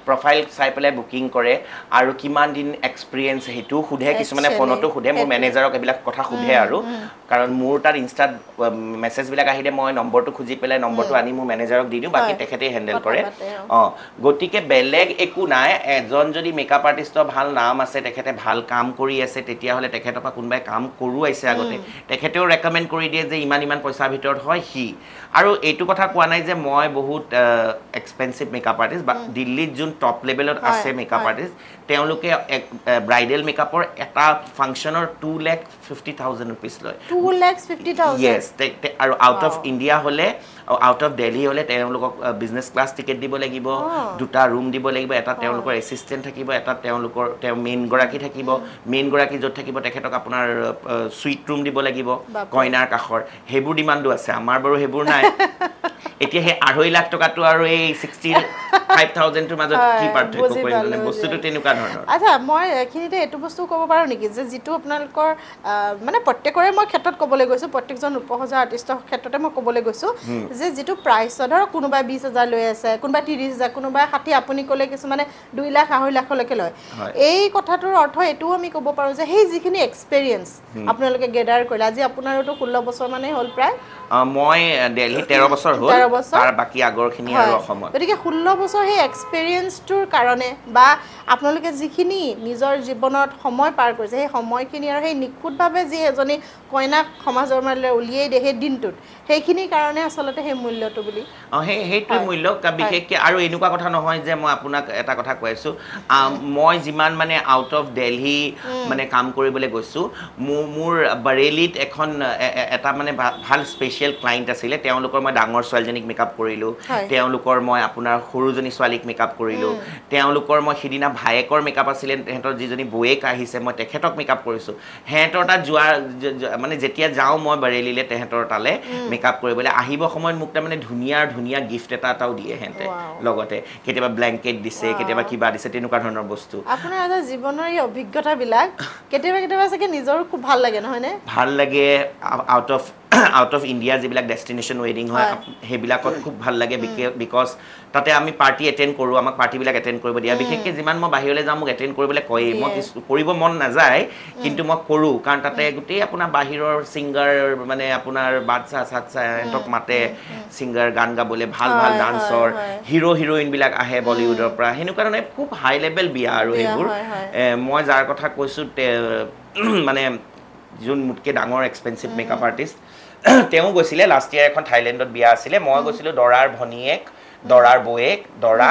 প্ৰফাইল চাই পেলাই বুকিং কৰে আৰু কিমান দিন এক্সপিৰিয়েঞ্চ সেইটোও সোধে কিছুমানে ফোনতো সোধে মোৰ। মেনেজাৰক এইবিলাক কথা সোধে আৰু কাৰণ মোৰ তাত ইনষ্টাত মেছেজবিলাক আহিলে মই নম্বৰটো খুজি পেলাই নম্বৰটো আনি মোৰ মেনেজাৰক দি দিওঁ বাকী। তেখেতেই হেণ্ডেল কৰে অঁ গতিকে বেলেগ একো নাই এজন যদি মেকআপ আৰ্টিষ্টৰ ভাল নাম আছে তেখেতে ভাল কাম কৰি আছে তেতিয়াহ'লে তেখেতৰ পৰা কোনোবাই কাম কৰোৱাইছে আগতে। তেখেতেও ৰেকমেণ্ড কৰি দিয়ে যে ইমান ইমান পইচাৰ ভিতৰত হয় সি। আৰু এইটো কথা কোৱা নাই যে মই বহুত এক্সপেঞ্চিভ মেকআপ আৰ্টিষ্ট বা দিল্লীত যোন টপ লেভেলত আছে মেকআপ। আৰ্টিষ্ট তেওঁলোকে ব্ৰাইডেল মেকআপৰ এটা ফাংচনৰ two lakh fifty thousand rupees লয়। আৰু আউট অফ. ইণ্ডিয়া হ'লে আউট অফ দেলহি হ'লে তেওঁলোকক বিজনেছ ক্লাছ টিকেট দিব লাগিব. দুটা ৰুম দিব লাগিব এটা তেওঁলোকৰ এছিষ্টেণ্ট থাকিব এটা তেওঁলোকৰ তেওঁ মেইনগৰাকী থাকিব। মেইনগৰাকী য'ত থাকিব তেখেতক আপোনাৰ চুইট ৰুম দিব লাগিব। কইনাৰ কাষৰ। সেইবোৰ ডিমাণ্ডো আছে আমাৰ বাৰু সেইবোৰ নাই। (laughs) এতিয়া সেই আঢ়ৈ লাখ টকাটো আৰু এই ছিক্সটি ফাইভ থাউজেণ্ডটোৰ মাজত কি পাৰ্থক্য পালোঁ, মানে বস্তুটো। তেনেকুৱা ধৰণৰ। আচ্ছা মই এইখিনিতে এইটো বস্তু ক'ব পাৰোঁ নেকি? যে যিটো আপোনালোকৰ মানে প্ৰত্যেকৰে মই ক্ষেত্ৰত ক'বলৈ গৈছোঁ প্ৰত্যেকজন উপসজা আৰ্টিষ্টৰ ক্ষেত্ৰতে মই ক'বলৈ গৈছোঁ যে যিটো প্ৰাইচত ধৰক কোনোবাই বিছ হাজাৰ লৈ আছে কোনোবাই ত্ৰিছ হাজাৰ কোনোবাই ষাঠি আপুনি ক'লে কিছুমানে দুই লাখ আঢ়ৈ লাখলৈকে লয়। এই কথাটোৰ অৰ্থ এইটোও আমি ক'ব পাৰোঁ যে সেই যিখিনি এক্সপেৰিয়েঞ্চ আপোনালোকে গেডাৰ কৰিলে আজি আপোনাৰোতো ষোল্ল বছৰ মানেই হ'ল প্ৰায় মই দেলহিত তেৰ বছৰ হ'ল তেৰ বছৰ? বাকী আগৰখিনি আৰু। অসমত গতিকে ষোল্ল বছৰ সেই এক্সপেৰিয়েঞ্চটোৰ কাৰণে বা আপোনালোকে যিখিনি নিজৰ জীৱনত সময় পাৰ কৰিছে সেই সময়খিনি আৰু সেই নিখুঁতভাৱে যি এজনী কইনাক সমাজৰ মাজলৈ উলিয়াই দিয়ে সেই দিনটোত সেইখিনিৰ কাৰণে আচলতে সেই মূল্যটো বুলি। অঁ সেই সেইটোৱে। মূল্য। বিশেষকৈ আৰু এনেকুৱা কথা নহয় যে মই আপোনাক এটা কথা কৈ আছোঁ। মই যিমান মানে আউট অফ দেলহি মানে কাম কৰিবলৈ গৈছোঁ মোৰ মোৰ বাৰেলিত এখন এটা মানে ভাল স্পেচিয়েল ক্লাইণ্ট আছিলে। তেওঁলোকৰ মই ডাঙৰ ছোৱালীজনীক মেকআপ কৰিলোঁ। তেওঁলোকৰ মই আপোনাৰ সৰুজনী ছোৱালীক মেকআপ কৰিলোঁ। তেওঁলোকৰ মই সিদিনা ভায়েকৰ মেকআপ আছিলে তেহেঁতৰ যিজনী বৌয়েক আহিছে মই তেখেতক মেকআপ কৰিছোঁ। সিহঁতৰ তাত যোৱাৰ য- য- মানে যেতিয়া যাওঁ মই বাৰেলিলৈ তেহেঁতৰ তালৈ মেকআপ কৰিবলৈ আহিব সময়ত মোক তাৰমানে ধুনীয়া ধুনীয়া গিফ্ট এটা এটাও দিয়ে সিহঁতে. লগতে কেতিয়াবা ব্লেংকেট দিছে. কেতিয়াবা কিবা দিছে তেনেকুৱা ধৰণৰ বস্তু আপোনাৰ এটা জীৱনৰ এই অভিজ্ঞতাবিলাক কেতিয়াবা কেতিয়াবা চাগে নিজৰো খুব ভাল লাগে নহয়নে ভাল লাগে out of out of India যিবিলাক ডেষ্টিনেশ্যন ৱেডিং হয়। সেইবিলাকত খুব ভাল লাগে বিকজ তাতে আমি পাৰ্টি এটেণ্ড কৰোঁ আমাক পাৰ্টিবিলাক এটেণ্ড কৰিব দিয়ে। বিশেষকৈ যিমান মই বাহিৰলৈ যাওঁ মোক এটেণ্ড কৰিবলৈ কয়েই। মই কৰিব মন নাযায় কিন্তু মই কৰোঁ। কাৰণ তাতে গোটেই আপোনাৰ বাহিৰৰ ছিংগাৰ মানে আপোনাৰ বাচ্চা চাচ্চা সিহঁতক মাতে। ছিংগাৰ গান গাবলৈ ভাল ভাল ডান্সৰ। হিৰ' হিৰ'ইনবিলাক আহে বলিউডৰ পৰা। সেনেকুৱা ধৰণে খুব হাই লেভেল বিয়া আৰু সেইবোৰ। মই যাৰ কথা কৈছোঁ মানে যোন মোতকৈ ডাঙৰ এক্সপেঞ্চিভ মেকআপ আৰ্টিষ্ট (coughs) তেওঁ গৈছিলে লাষ্ট ইয়াৰ এখন থাইলেণ্ডত বিয়া আছিলে। মই গৈছিলোঁ দৰাৰ ভনীয়েক। দৰাৰ বৌয়েক দৰা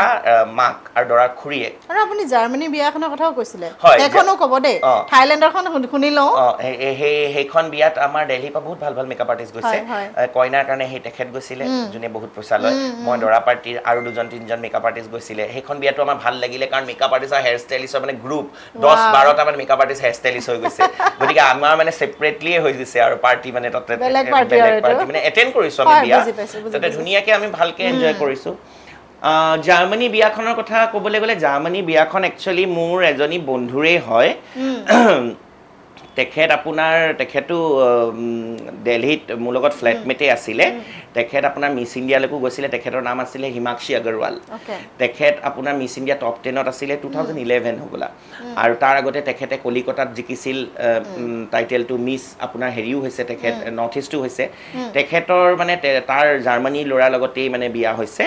মাক আৰু দৰাৰ খুৰীয়েক। আৰু আপুনি জাৰ্মানীৰ বিয়াখনৰ কথাও কৈছিলে। সেইখনো ক'ব দেই। থাইলেণ্ডৰখন শুনি- লওঁ। সেইখন বিয়াত আমাৰ দেলহিৰ পৰা বহুত ভাল ভাল মেকআপ আৰ্টিষ্ট গৈছে। কইনাৰ কাৰণে সেই তেখেত গৈছিলে যোনে বহুত পইচা লয়। মই দৰা পাৰ্টিৰ আৰু দুজন তিনিজন মেকআপ আৰ্টিষ্ট গৈছিলে। সেইখন বিয়াতো আমাৰ ভাল লাগিলে কাৰণ মেকআপ আৰ্টিষ্ট আৰু হেয়াৰ ষ্টাইলিষ্টৰ মানে গ্ৰুপ দহ. বাৰটা মানে মেকআপ আৰ্টিষ্ট হেয়াৰ ষ্টাইলিষ্ট হৈ গৈছে। (laughs) গতিকে আমাৰ মানে ছেপাৰেটলিয়ে হৈ গৈছে আৰু পাৰ্টি মানে তাতে বেলেগ party মানে এটেণ্ড কৰিছোঁ আমি বিয়া। তাতে। ধুনীয়াকৈ আমি ভালকৈ এনজয় কৰিছোঁ। জাৰ্মানী বিয়াখনৰ কথা ক'বলৈ গ'লে জাৰ্মানী বিয়াখন একচুৱেলি মোৰ এজনী বন্ধুৰেই হয়। (clears throat) তেখেত আপোনাৰ তেখেতো দেলহিত মোৰ লগত ফ্লেটমেটেই আছিলে। তেখেত আপোনাৰ মিছ ইণ্ডিয়ালৈকো গৈছিলে। তেখেতৰ নাম আছিলে হিমাক্ষী আগৰৱাল। তেখেত আপোনাৰ মিছ ইণ্ডিয়া টপ টেনত আছিলে টু থাউজেণ্ড ইলেভেন হ'বলা আৰু তাৰ আগতে তেখেতে কলিকতাত জিকিছিল টাইটেলটো মিছ আপোনাৰ হেৰিও হৈছে তেখেত নৰ্থ ইষ্টো হৈছে। তেখেতৰ মানে তাৰ জাৰ্মানীৰ ল'ৰাৰ লগতেই মানে বিয়া হৈছে।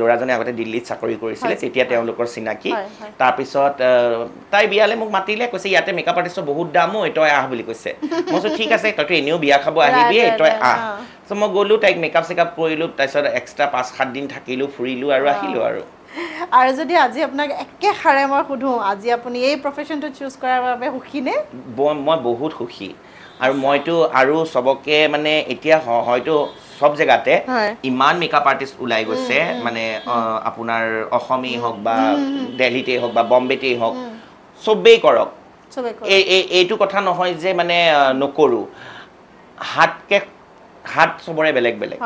ল'ৰাজনে আগতে দিল্লীত চাকৰি কৰিছিলে। তেতিয়া তেওঁলোকৰ চিনাকি। তাৰপিছত তাই বিয়ালে মোক মাতিলে কৈছে ইয়াতে মেকআপ আৰ্টিষ্টৰ বহুত দাম ঐ তই আহ বুলি কৈছে। মই কৈছো ঠিক আছে তইতো এনেও বিয়া খাব আহিবি right, তই আহ। চ' মই গ'লো তাইক মেকআপ চেকআপ কৰিলোঁ তাৰপিছত এক্সট্ৰা পাঁচ সাত দিন থাকিলোঁ ফুৰিলোঁ আৰু আহিলোঁ আৰু। আৰু যদি আজি আপোনাক একেষাৰে মই সুধোঁ আজি আপুনি এই প্ৰফেশ্যনটো চুজ কৰাৰ বাবে সুখীনে মই বহুত সুখী। আৰু মইতো আৰু চবকে মানে এতিয়া হয়তো চব জেগাতে হয়। ইমান মেকআপ আৰ্টিষ্ট ওলাই গৈছে মানে আপোনাৰ অসমেই হওক বা দেলহিতেই হওক বা বম্বেতেই হওক চবেই কৰক। এইটো কথা নহয় যে মানে নকৰোঁ। হাতকে হাত চবৰে বেলেগ বেলেগ।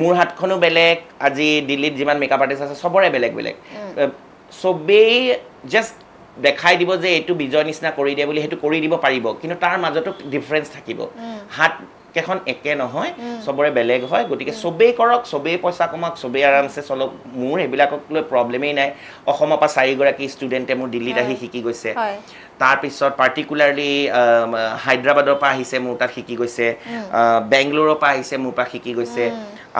মোৰ হাতখনো বেলেগ আজি দিল্লীত যিমান মেকআপ আৰ্টিষ্ট আছে চবৰে বেলেগ বেলেগ। চবেই জাষ্ট দেখাই দিব যে এইটো বিজয় নিচিনা কৰি দিয়ে বুলি সেইটো কৰি দিব পাৰিব কিন্তু তাৰ মাজতো ডিফাৰেঞ্চ থাকিব। হাত কেইখন একে নহয় চবৰে বেলেগ হয় গতিকে চবেই কৰক চবেই পইচা কমাওক চবেই আৰামছে চলক। মোৰ সেইবিলাকক লৈ প্ৰব্লেমেই নাই। অসমৰ পৰা চাৰিগৰাকী ষ্টুডেণ্টে মোৰ দিল্লীত আহি শিকি গৈছে। তাৰপিছত পাৰ্টিকুলাৰলি হায়দৰাবাদৰ পৰা আহিছে মোৰ তাত শিকি গৈছে। বেংগলোৰৰ পৰা আহিছে মোৰ পৰা শিকি গৈছে।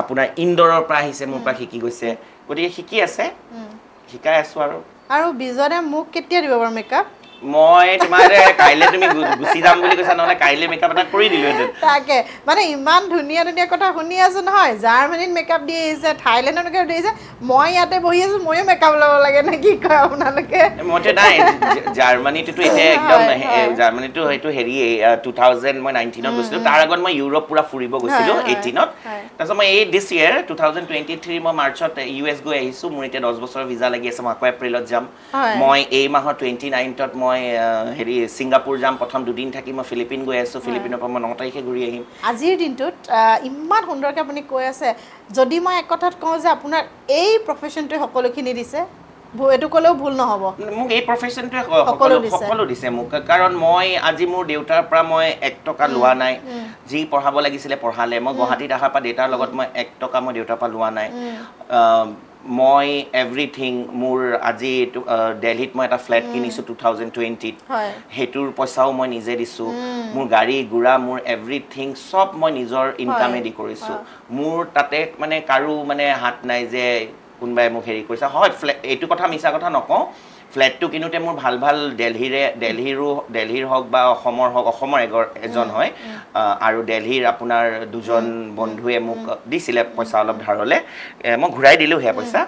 আপোনাৰ ইন্দোৰৰ পৰা আহিছে মোৰ পৰা শিকি গৈছে। গতিকে শিকি আছে। শিকাই আছো আৰু। আৰু বিজনে মোক কেতিয়া দিব বাৰু মেকআপ মই তোমাৰ কাইলৈ তুমি গুচি যাম বুলি কৈছা নহ'লে কাইলৈ মেকআপ এটা কৰি দিলোহেঁতেন তাকে মানে ইমান ধুনীয়া ধুনীয়া কথা শুনি আছো নহয় জাৰ্মানীত মেকআপ দি আহিছে থাইলেণ্ডত মেকআপ দি আহিছে মই ইয়াতে বহি আছো ময়ো মেকআপ ল'ব লাগে নে কি কয় আপোনালোকে মইতো নাই জাৰ্মানীটোতো এতিয়া একদম। জাৰ্মানীটো সেইটো হেৰি টু থাউজেণ্ড মই নাইনটিনত গৈছিলোঁ তাৰ আগত মই ইউৰোপ পুৰা ফুৰিব গৈছিলোঁ এইটিনত। তাৰপিছত মই এই this year two thousand twenty three মই মাৰ্চত ইউ এছ গৈ আহিছোঁ মোৰ এতিয়া দহ বছৰৰ ভিজা লাগি আছে মই আকৌ এপ্ৰিলত যাম। মই এই মাহৰ টুৱেণ্টি নাইনথত মই আহ, হেৰি ছিংগাপুৰ যাম প্ৰথম দুদিন থাকি মই ফিলিপিন গৈ আছোঁ। ফিলিপিনৰ পৰা মই ন তাৰিখে ঘূৰি আহিম। আজিৰ দিনটোত ইমান সুন্দৰকৈ আপুনি কৈ আছে। যদি মই এক কথাত কওঁ যে আপোনাৰ এই প্ৰফেশ্যনটোৱে সকলোখিনি দিছে এইটো ক'লেও ভুল নহ'ব। মোক এই প্ৰফেশ্যনটোৱে সকলো সকলো দিছে। মোক। কাৰণ মই আজি মোৰ দেউতাৰ পৰা মই এক টকা লোৱা নাই। যি পঢ়াব লাগিছিলে পঢ়ালে। মই গুৱাহাটীত অহাৰ পৰা দেউতাৰ লগত মই এক টকা মই দেউতাৰ পৰা লোৱা নাই। মই এভৰিথিং মোৰ আজি দেলহিত মই এটা ফ্লেট কিনিছোঁ টু থাউজেণ্ড টুৱেণ্টিত সেইটোৰ পইচাও মই নিজে দিছোঁ। মোৰ গাড়ী গুড়া মোৰ এভৰিথিং চব মই নিজৰ ইনকামেদি কৰিছোঁ। মোৰ তাতে মানে কাৰো মানে হাত নাই যে কোনোবাই মোক হেৰি কৰিছে। হয় ফ্লে এইটো কথা মিছা কথা নকওঁ। ফ্লেটটো কিনোতে মোৰ ভাল ভাল দেলহিৰে দেলহিৰো দেলহিৰ হওক বা অসমৰ হওক অসমৰ এগৰ এজন হয়। আৰু দেলহিৰ আপোনাৰ দুজন বন্ধুৱে মোক দিছিলে পইচা অলপ ধাৰলৈ। মই ঘূৰাই দিলোঁ সেয়া পইচা।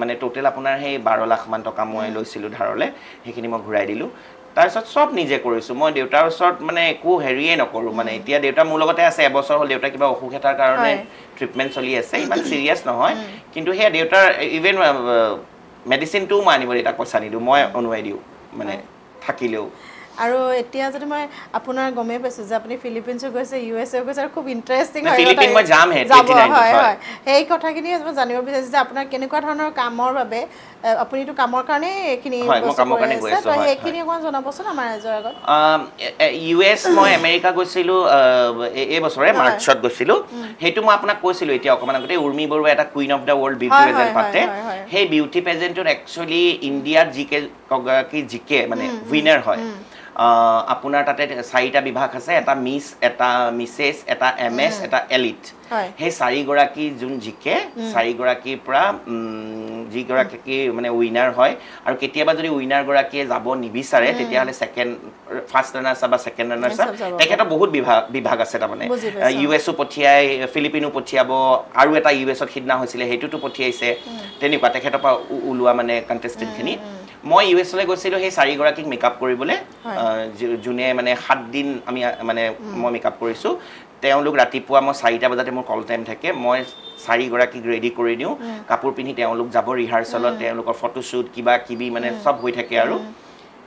মানে টোটেল আপোনাৰ সেই বাৰ লাখমান টকা মই লৈছিলোঁ ধাৰলৈ। সেইখিনি মই ঘূৰাই দিলোঁ। তাৰপিছত চব নিজে কৰিছোঁ। মই দেউতাৰ ওচৰত মানে একো হেৰিয়ে নকৰোঁ। মানে এতিয়া দেউতা মোৰ লগতে আছে এবছৰ হ'ল দেউতা কিবা অসুখ এটাৰ কাৰণে। ট্ৰিটমেণ্ট চলি আছে। ইমান চিৰিয়াছ নহয়। কিন্তু সেয়া দেউতাৰ ইভেন মেডিচিনটোও মই আনিব দেউতাক পইচা নিদিওঁ মই অনুৱাই দিওঁ মানে থাকিলেও। আৰু এতিয়া যদি মই আপোনাৰ গমেই পাইছোঁ যে আপুনি ফিলিপিনছো গৈছে ইউ এছ এ গৈছে আৰু খুব ইণ্টাৰেষ্টিং যাব 29 ত, হয় হয়। সেই কথাখিনি মই জানিব বিচাৰিছোঁ যে আপোনাৰ কেনেকুৱা ধৰণৰ কামৰ বাবে আপুনিতো কামৰ কাৰণেই এইখিনি সেইখিনি অকণমান জনাবচোন আমাৰ ৰাইজৰ আগত। ইউ এছ মই আমেৰিকা গৈছিলোঁ এই- বছৰে। মাৰ্চত গৈছিলোঁ। সেইটো মই আপোনাক কৈছিলোঁ এতিয়া অকণমান আগতে উৰ্মি বৰুৱা এটা queen of the world beauty pageant পাতে। সেই বিউটি পেজেণ্টটোত একচুৱেলি ইণ্ডিয়াত যিকে গৰাকী জিকে মানে উইনাৰ হয়। আপোনাৰ তাতে চাৰিটা বিভাগ আছে এটা মিছ এটা মিছেছ এটা এম এছ এটা এলিট। সেই চাৰিগৰাকী যোন জিকে চাৰিগৰাকীৰ পৰা যিগৰাকী মানে উইনাৰ হয় আৰু কেতিয়াবা যদি উইনাৰ গৰাকীয়ে যাব নিবিচাৰে তেতিয়াহ'লে ছেকেণ্ড ফাৰ্ষ্ট ৰানাৰ্ছ বা ছেকেণ্ড ৰানাৰ্ছ তেখেতৰ বহুত বিভাগ বিভাগ আছে তাৰমানে। ইউ এছো পঠিয়াই ফিলিপিনো পঠিয়াব আৰু এটা ইউ এছত সিদিনা হৈছিলে সেইটোতো পঠিয়াইছে। তেনেকুৱা তেখেতৰ পৰা ওলোৱা মানে কণ্টেষ্টেণ্টখিনি মই ইউ এছলৈ গৈছিলোঁ সেই চাৰিগৰাকীক মেকআপ কৰিবলৈ যোনে মানে সাতদিন আমি মানে মই মেকআপ কৰিছোঁ। তেওঁলোক ৰাতিপুৱা মই চাৰিটা বজাতে মোৰ কল টাইম থাকে মই চাৰিগৰাকীক ৰেডি কৰি দিওঁ। কাপোৰ পিন্ধি তেওঁলোক যাব ৰিহাৰ্চেলত তেওঁলোকৰ ফটোশ্বুট কিবা কিবি মানে চব হৈ থাকে আৰু।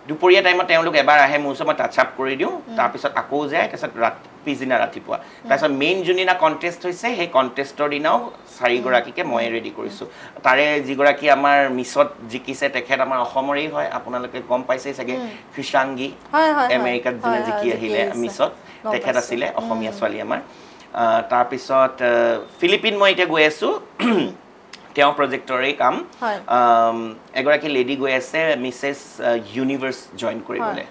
দুপৰীয়া টাইমত তেওঁলোক এবাৰ আহে মোৰ ওচৰত মই টাচ আপ কৰি দিওঁ তাৰপিছত আকৌ যায় তাৰপিছত ৰাতি পিছদিনা ৰাতিপুৱা। তাৰপিছত মেইন যোনদিনা কণ্টেষ্ট হৈছে সেই কণ্টেষ্টৰ দিনাও চাৰিগৰাকীকে মই ৰেডি কৰিছোঁ। তাৰে যিগৰাকী আমাৰ মিছত জিকিছে তেখেত আমাৰ অসমৰেই হয় আপোনালোকে গম পাইছেই চাগে কৃষাংগী। আমেৰিকাত যোনে জিকি আহিলে। মিছত তেখেত। আছিলে অসমীয়া ছোৱালী আমাৰ। তাৰপিছত ফিলিপিন মই এতিয়া গৈ আছোঁ। তেওঁ প্ৰজেক্টৰেই কাম। এগৰাকী লেডি গৈ আছে মিছেছ ইউনিভাৰ্ছ জইন কৰিবলৈ।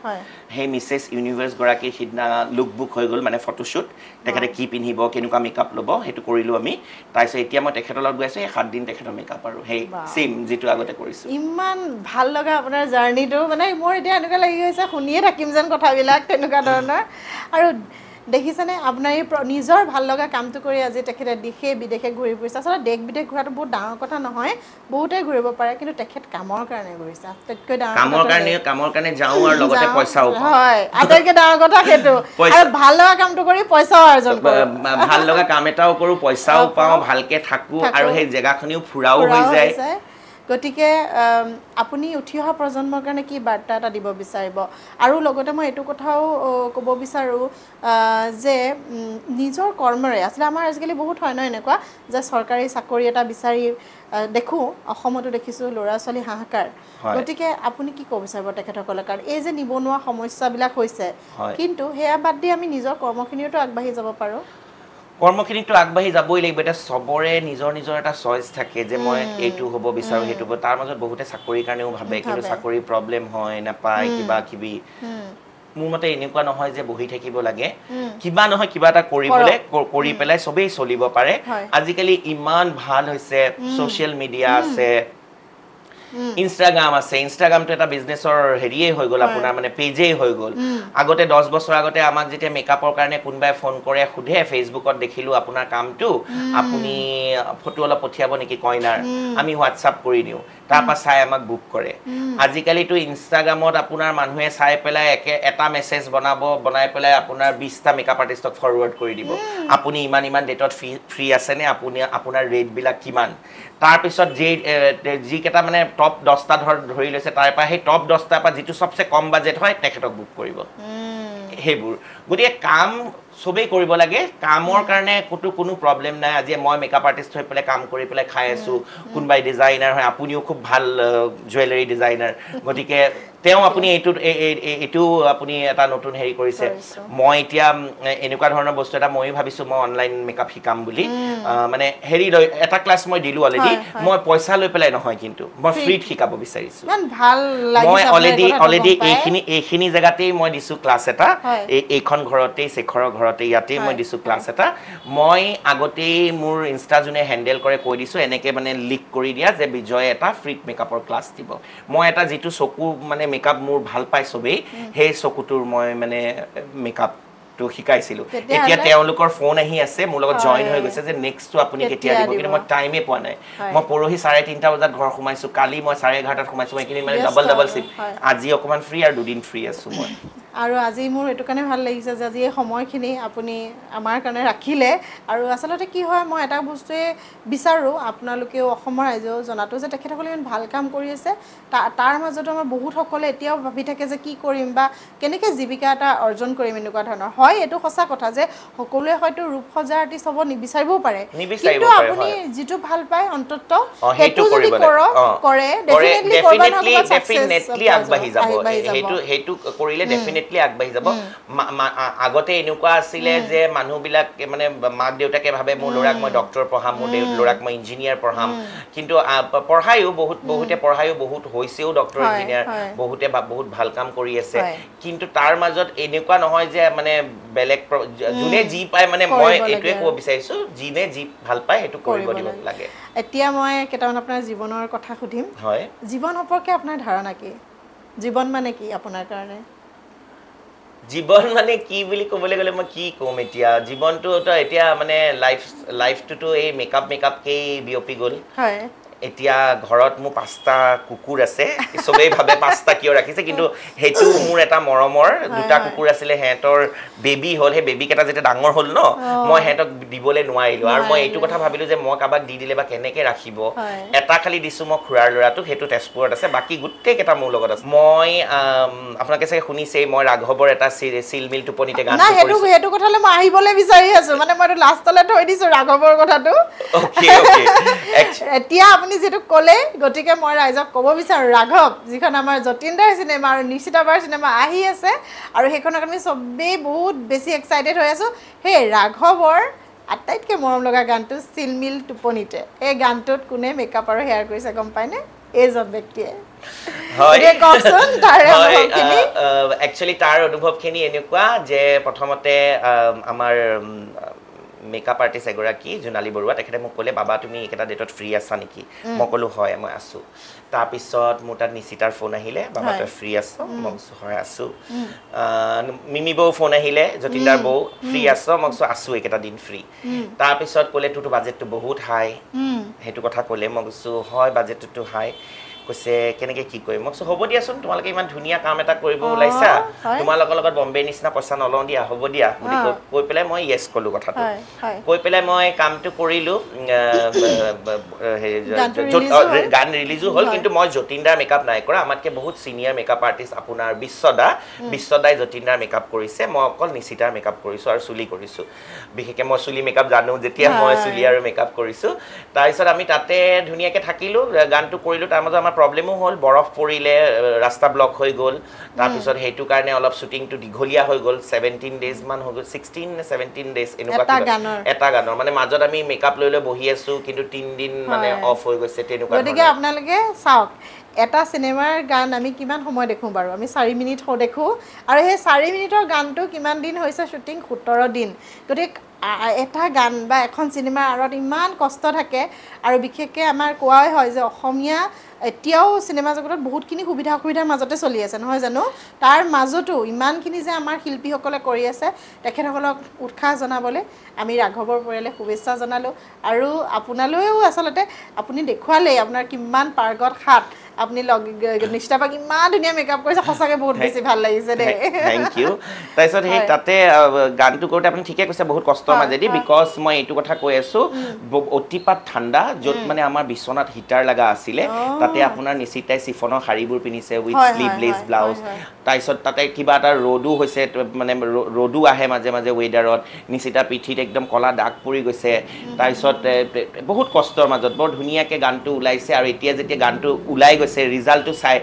সেই মিছেছ ইউনিভাৰ্ছগৰাকীৰ সিদিনা লুক বুক হৈ গ'ল মানে ফটোশ্বুট তেখেতে কি পিন্ধিব কেনেকুৱা মেকআপ ল'ব সেইটো কৰিলোঁ আমি। তাৰপিছত এতিয়া মই তেখেতৰ লগত গৈ আছোঁ সেই সাতদিন তেখেতৰ মেকআপ আৰু। সেই. ছেইম যিটো আগতে কৰিছোঁ। ইমান ভাল লগা আপোনাৰ জাৰ্ণিটো মানে মোৰ এতিয়া এনেকুৱা লাগি গৈছে শুনিয়ে থাকিম যেন কথাবিলাক তেনেকুৱা ধৰণৰ। আৰু দেখিছেনে আপোনাৰ এই নিজৰ ভাল লগা কামটো কৰি আজি তেখেতে দেশে বিদেশে ঘূৰি ফুৰিছে আচলতে দেশ বিদেশ ঘূৰাটো বহুত ডাঙৰ কথা নহয় বহুতে ঘূৰিব পাৰে কিন্তু তেখেত কামৰ কাৰণে ঘূৰিছে আটাইতকৈ ডাঙৰ কামৰ কাৰণে। কামৰ কাৰণে যাওঁ আৰু লগতে। পইচাও হয় আটাইতকৈ ডাঙৰ কথা সেইটো (laughs) আৰু ভাল লগা কামটো কৰি পইচাও অৰ্জন ভাল লগা কাম এটাও কৰোঁ পইচাও (laughs) পাওঁ, ভালকে থাকোঁ। আৰু সেই জেগাখিনিও ফুৰাও হৈ যায়। গতিকে আপুনি উঠি অহা প্ৰজন্মৰ কাৰণে কি বাৰ্তা এটা দিব বিচাৰিব আৰু লগতে মই এইটো কথাও ক'ব বিচাৰোঁ যে নিজৰ কৰ্মৰে আচলতে আমাৰ আজিকালি বহুত হয় ন এনেকুৱা যে চৰকাৰী চাকৰি এটা বিচাৰি দেখোঁ অসমতো দেখিছোঁ ল'ৰা ছোৱালী হাহাকাৰ। গতিকে আপুনি কি ক'ব বিচাৰিব তেখেতসকলে কাৰণ এই যে নিবনুৱা সমস্যাবিলাক হৈছে। কিন্তু সেয়া বাদ দি আমি নিজৰ কৰ্মখিনিতো আগবাঢ়ি যাব পাৰোঁ কৰ্মখিনিতো আগবাঢ়ি যাবই লাগিব। এতিয়া চবৰে নিজৰ নিজৰ এটা চইচ থাকে যে মই এইটো হ'ব বিচাৰোঁ সেইটো হ'ব। তাৰ মাজত বহুতে চাকৰিৰ কাৰণেও ভাবে কিন্তু। চাকৰিৰ প্ৰব্লেম হয় নাপায় কিবা কিবি। মোৰ মতে এনেকুৱা নহয় যে বহি থাকিব লাগে। কিবা নহয় কিবা এটা কৰিবলৈ কৰি পেলাই চবেই চলিব পাৰে। আজিকালি ইমান ভাল হৈছে ছ'চিয়েল মিডিয়া আছে। ইনষ্টাগ্ৰাম আছে ইনষ্টাগ্ৰামটো এটা বিজনেছৰ হেৰিয়ে হৈ গ'ল আপোনাৰ মানে পেজেই হৈ গ'ল। আগতে দহ বছৰ আগতে আমাক যেতিয়া মেকআপৰ কাৰণে কোনোবাই ফোন কৰে সোধে ফেচবুকত দেখিলোঁ আপোনাৰ কামটো আপুনি ফটো অলপ পঠিয়াব নেকি কইনাৰ? আমি হোৱাটছআপ কৰি দিওঁ। তাৰপৰা চাই আমাক বুক কৰে। আজিকালিতো ইনষ্টাগ্ৰামত আপোনাৰ মানুহে চাই পেলাই একে এটা মেছেজ বনাব বনাই পেলাই আপোনাৰ বিছটা মেকআপ আৰ্টিষ্টক ফৰৱাৰ্ড কৰি দিব। আপুনি ইমান ইমান ডেটত ফ্ৰী ফ্ৰী আছেনে? আপুনি আপোনাৰ ৰেটবিলাক কিমান? তাৰপিছত যি যিকেইটা মানে টপ দহটা ধৰ ধৰি লৈছে তাৰ পৰা সেই টপ দহটাৰ পৰা যিটো চবচে কম বাজেট হয় তেখেতক বুক কৰিব। সেইবোৰ। গতিকে কাম চবেই কৰিব লাগে। কামৰ কাৰণে ক'তো কোনো প্ৰব্লেম নাই। আজি মই মেকআপ আৰ্টিষ্ট হৈ পেলাই কাম কৰি পেলাই খাই আছোঁ। কোনোবাই ডিজাইনাৰ হয় আপুনিও খুব ভাল জুৱেলাৰী ডিজাইনাৰ গতিকে তেওঁ আপুনি এইটো এই- এই- এই- এইটো আপুনি এটা নতুন হেৰি কৰিছে। মই এতিয়া এনেকুৱা ধৰণৰ বস্তু এটা ময়ো ভাবিছোঁ মই অনলাইন মেকআপ শিকাম বুলি। মানে হেৰি লৈ এটা ক্লাছ মই দিলোঁ অলৰেডি। মই পইচা লৈ পেলাই নহয় কিন্তু মই ফ্ৰীত শিকাব বিচাৰিছোঁ। মই অলৰেডি অলৰেডি। এইখিনি এইখিনি জেগাতেই মই দিছোঁ ক্লাছ এটা। এইখন ঘৰতেই শেখৰৰ ঘৰতে ইয়াতেই মই দিছোঁ ক্লাছ এটা। মই আগতেই মোৰ ইনষ্টা যোনে হেণ্ডেল কৰে কৈ দিছোঁ এনেকৈ মানে লিক কৰি দিয়া যে বিজয়ে এটা ফ্ৰীত মেকআপৰ ক্লাছ দিব। মই এটা যিটো চকু মানে মেকআপ মোৰ ভাল পাই চবেই। সেই চকুটোৰ মই মানে মেকআপটো শিকাইছিলোঁ এতিয়া তেওঁলোকৰ ফোন আহি আছে মোৰ লগত জইন হৈ। গৈছে যে নেক্সটটো আপুনি কেতিয়া দিব কিন্তু? মই টাইমেই পোৱা নাই। মই পৰহি চাৰে তিনিটা বজাত ঘৰ সোমাইছোঁ কালি মই চাৰে এঘাৰটাত সোমাইছোঁ মই এইখিনি মানে ডাবল ডাবল হয়। আজি অকণমান ফ্ৰী আৰু দুদিন ফ্ৰী আছোঁ মই (laughs) আৰু আজি মোৰ এইটো কাৰণে ভাল লাগিছে যে আজি এই সময়খিনি আপুনি আমাৰ কাৰণে ৰাখিলে আৰু আচলতে কি হয় মই এটা বস্তুৱে বিচাৰোঁ আপোনালোকেও অসমৰ ৰাইজেও জনাটো যে তেখেতসকলে ইমান ভাল কাম কৰি আছে তা- তাৰ মাজতো আমাৰ বহুতসকলে এতিয়াও ভাবি থাকে যে কি কৰিম বা কেনেকৈ জীৱিকা এটা অৰ্জন কৰিম এনেকুৱা ধৰণৰ হয় এইটো সঁচা কথা যে সকলোৱে হয়তো ৰূপ সজা আৰ্টিষ্ট হ'ব নিবিচাৰিবও পাৰে। কিন্তু আপুনি। যিটো ভাল পায় অন্তত সেইটো যদি। কৰে ডেফিনেটলি আগবাঢ়ি যাব। সেইটো সেইটো কৰিলে ডেফিনেটলি আগবাঢ়ি যাব। আগতে এনেকুৱা আছিলে যে মানুহবিলাক মানে মাক দেউতাকে ভাবে মোৰ ল'ৰাক মই ডক্টৰ পঢ়াম মোৰ ল'ৰাক মই ইঞ্জিনিয়াৰ পঢ়াম। কিন্তু পঢ়ায়ো বহুত বহুতে পঢ়ায়ো বহুত হৈছেও ডক্টৰ ইঞ্জিনিয়াৰ। বহুতে বহুত ভাল কাম কৰি আছে। কিন্তু তাৰ মাজত এনেকুৱা নহয় যে মানে বেলেগ যোনে যি পায় মানে মই এইটোৱে ক'ব। বিচাৰিছোঁ যোনে যি ভাল পায় সেইটো কৰিব দিব লাগে। এতিয়া মই কেইটামান আপোনাৰ জীৱনৰ কথা সুধিম। হয়। জীৱন সম্পৰ্কে আপোনাৰ ধাৰণা কি? জীৱন মানে কি আপোনাৰ কাৰণে? জীৱন মানে কি বুলি ক'বলৈ গ'লে মই কি ক'ম এতিয়া? জীৱনটোতো এতিয়া মানে লাইফ লাইফটোতো এই মেকআপ মেকআপকেই বিয়পি গ'ল। হয়। এতিয়া ঘৰত মোৰ পাঁচটা কুকুৰ আছে চবেই ভাবে পাঁচটা কিয় ৰাখিছে কিন্তু সেইটো মোৰ এটা মৰমৰ দুটা। কুকুৰ আছিলে সিহঁতৰ বেবী হ'ল সেই বেবীকেইটা যেতিয়া ডাঙৰ হ'ল ন মই সিহঁতক দিবলৈ নোৱাৰিলোঁ। আৰু মই এইটো কথা ভাবিলোঁ যে মই কাৰোবাক দি দিলে বা কেনেকৈ ৰাখিব। এটা খালি দিছোঁ মই খুৰাৰ ল'ৰাটোক সেইটো তেজপুৰত আছে বাকী গোটেইকেইটা মোৰ লগত আছে। মই আপোনালোকে চাগে শুনিছেই মই ৰাঘৱৰ এটা চিল- চিলমিল টোপনিতে গান সেইটো সেইটো কথালৈ মই আহিবলৈ বিচাৰি আছো মানে মই লাষ্টলৈ থৈ দিছো ৰাঘৱৰ কথাটো। (laughs) এতিয়া আপুনি যিটো ক'লে গতিকে মই ৰাইজক ক'ব বিচাৰোঁ ৰাঘৱ যিখন আমাৰ যতীন্দাৰ চিনেমা আৰু নিশ্চিতাবাৰ চিনেমা আহি আছে আৰু সেইখনক আমি চবেই বহুত বেছি এক্সাইটেড হৈ আছোঁ। সেই ৰাঘৱৰ আটাইতকৈ মৰম লগা গানটো চিলমিল টোপনিতে। এই গানটোত কোনে মেকআপ আৰু হেয়াৰ কৰিছে গম পায়নে এইজন ব্যক্তিয়ে। একচুৱেলি তাৰ অনুভৱখিনি এনেকুৱা যে প্ৰথমতে আমাৰ মেকআপ আৰ্টিষ্ট এগৰাকী জোনালী বৰুৱা তেখেতে মোক ক'লে বাবা তুমি এইকেইটা ডেটত ফ্ৰী আছা নেকি? মই ক'লোঁ হয় মই আছোঁ। তাৰপিছত মোৰ তাত নিচিতাৰ ফোন আহিলে বাবা। তই ফ্ৰী আছ মই কৈছোঁ হয় আছোঁ। মিমি বৌ ফোন আহিলে যতীন্দাৰ বৌ ফ্ৰী আছ মই কৈছোঁ আছোঁ এইকেইটা দিন ফ্ৰী তাৰপিছত ক'লে তোৰতো বাজেটটো বহুত হাই সেইটো কথা ক'লে মই কৈছোঁ হয় বাজেটটোতো হাই কৈছে কেনেকৈ কি কৰিম মই কৈছোঁ হ'ব দিয়াচোন তোমালোকে ইমান ধুনীয়া কাম এটা কৰিব ওলাইছা। তোমালোকৰ লগত বম্বেৰ নিচিনা পইচা নলওঁ দিয়া হ'ব দিয়া বুলি। কৈ- পেলাই মই য়েছ ক'লোঁ কথাটো কৈ পেলাই মই কামটো কৰিলোঁ। গান ৰিলিজো হ'ল। কিন্তু মই যতীন্দাৰ মেকআপ নাই কৰা আমাতকৈ বহুত ছিনিয়ৰ মেকআপ আৰ্টিষ্ট আপোনাৰ বিশ্বদা বিশ্বদাই যতীন্দাৰ মেকআপ কৰিছে মই অকল নিচিতাৰ মেকআপ কৰিছোঁ আৰু চুলি কৰিছোঁ বিশেষকৈ মই চুলি মেকআপ জানো যেতিয়া মই। চুলি আৰু মেকআপ কৰিছোঁ তাৰপিছত আমি তাতে ধুনীয়াকৈ থাকিলোঁ গানটো কৰিলোঁ তাৰ মাজত আমাৰ প্ৰব্লেমো হ'ল বৰফ পৰিলে ৰাস্তা ব্লক হৈ গ'ল তাৰপিছত সেইটো কাৰণে অলপ শ্বুটিংটো দীঘলীয়া হৈ গ'ল ছেভেণ্টিন ডেইজমান হৈ গ'ল ছিক্সটিন নে ছেভেণ্টিন ডেইজ এনেকুৱা এটা গানৰ। মানে মাজত আমি মেকআপ লৈ লৈ বহি আছোঁ কিন্তু তিনদিন মানে। অফ হৈ গৈছে তেনেকুৱা গতিকে। আপোনালোকে চাওক এটা চিনেমাৰ গান আমি কিমান সময় দেখোঁ বাৰু? আমি চাৰি মিনিট দেখোঁ। আৰু সেই চাৰি মিনিটৰ গানটো কিমান দিন হৈছে শ্বুটিং সোতৰ দিন। গতিকে এটা গান বা এখন চিনেমাৰ আঁৰত ইমান কষ্ট থাকে। আৰু বিশেষকৈ আমাৰ কোৱাই হয় যে অসমীয়া এতিয়াও চিনেমা জগতত বহুতখিনি সুবিধা অসুবিধাৰ মাজতে চলি আছে নহয় জানো? তাৰ মাজতো ইমানখিনি যে আমাৰ শিল্পীসকলে কৰি আছে তেখেতসকলক উৎসাহ জনাবলৈ আমি ৰাঘৱৰ পৰিয়ালে শুভেচ্ছা জনালোঁ। আৰু আপোনালৈও আচলতে আপুনি দেখুৱালেই আপোনাৰ কিমান পাৰ্গত হাত আপুনি লগ নিষ্ঠাবাক ইমান ধুনীয়া মেকআপ কৰিছে সঁচাকৈ বহুত বেছি ভাল লাগিছে দেই থেংক ইউ তাৰপিছত সেই। তাতে গানটো কৰোঁতে আপুনি ঠিকে কৈছে বহুত কষ্টৰ মাজেদি। বিকজ মই এইটো কথা কৈ আছোঁ অতিপাত ঠাণ্ডা য'ত মানে আমাৰ বিচনাত হিটাৰ লগা আছিলে। তাতে আপোনাৰ নিচিতাই চিফনৰ শাৰীবোৰ পিন্ধিছে উইথ শ্লিভলেছ ব্লাউজ। তাৰপিছত তাতে কিবা এটা ৰ'দো হৈছে মানে ৰ'দো আহে মাজে মাজে ৱেডাৰত নিচিতা পিঠিত একদম ক'লা দাগ পৰি গৈছে তাৰপিছত বহুত কষ্টৰ মাজত বৰ ধুনীয়াকৈ গানটো ওলাইছে আৰু এতিয়া যেতিয়া গানটো ওলাই গৈছে ৰিজাল্টটো চাই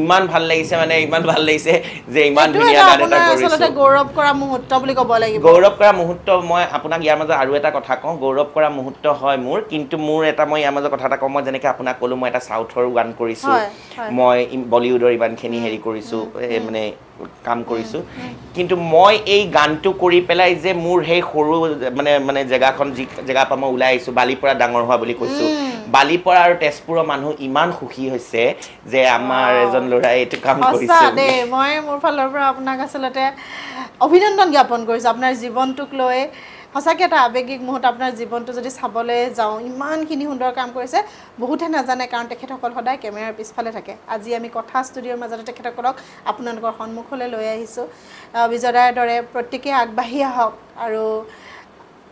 ইমান ভাল লাগিছে মানে ইমান ভাল লাগিছে যে ইমান ধুনীয়া গান এটা কৰিছোঁ। গৌৰৱ কৰা মুহূৰ্ত বুলি ক'ব লাগিব। গৌৰৱ কৰা মুহূৰ্ত মই আপোনাক ইয়াৰ মাজত আৰু এটা কথা কওঁ গৌৰৱ কৰা মুহূৰ্ত হয় মোৰ কিন্তু মোৰ এটা মই ইয়াৰ মাজত কথা এটা কওঁ মই যেনেকৈ আপোনাক ক'লোঁ মই এটা চাউথৰ গান কৰিছোঁ। মই বলিউডৰ ইমানখিনি হেৰি কৰিছোঁ মানে কাম কৰিছোঁ। কিন্তু মই এই গানটো কৰি পেলাই যে মোৰ সেই সৰু মানে মানে জেগাখন যি জেগাৰ পৰা মই ওলাই আহিছোঁ বালিপৰা ডাঙৰ হোৱা বুলি কৈছোঁ বালিপৰা আৰু তেজপুৰৰ মানুহ ইমান সুখী হৈছে যে আমাৰ Wow. এজন ল'ৰাই এইটো কাম কৰিছে। দেই মই মোৰ ফালৰ পৰা আপোনাক আচলতে অভিনন্দন জ্ঞাপন কৰিছোঁ আপোনাৰ জীৱনটোক লৈ। সঁচাকৈ এটা আৱেগিক মুহূৰ্ত আপোনাৰ জীৱনটো যদি চাবলৈ যাওঁ ইমানখিনি সুন্দৰ কাম কৰিছে। বহুতে নাজানে কাৰণ তেখেতসকল সদায় কেমেৰাৰ পিছফালে থাকে। আজি আমি কথা ষ্টুডিঅ'ৰ মাজতে তেখেতসকলক আপোনালোকৰ সন্মুখলৈ লৈ আহিছোঁ। আহ, বিজয়দাৰ দৰে প্ৰত্যেকেই আগবাঢ়ি আহক আৰু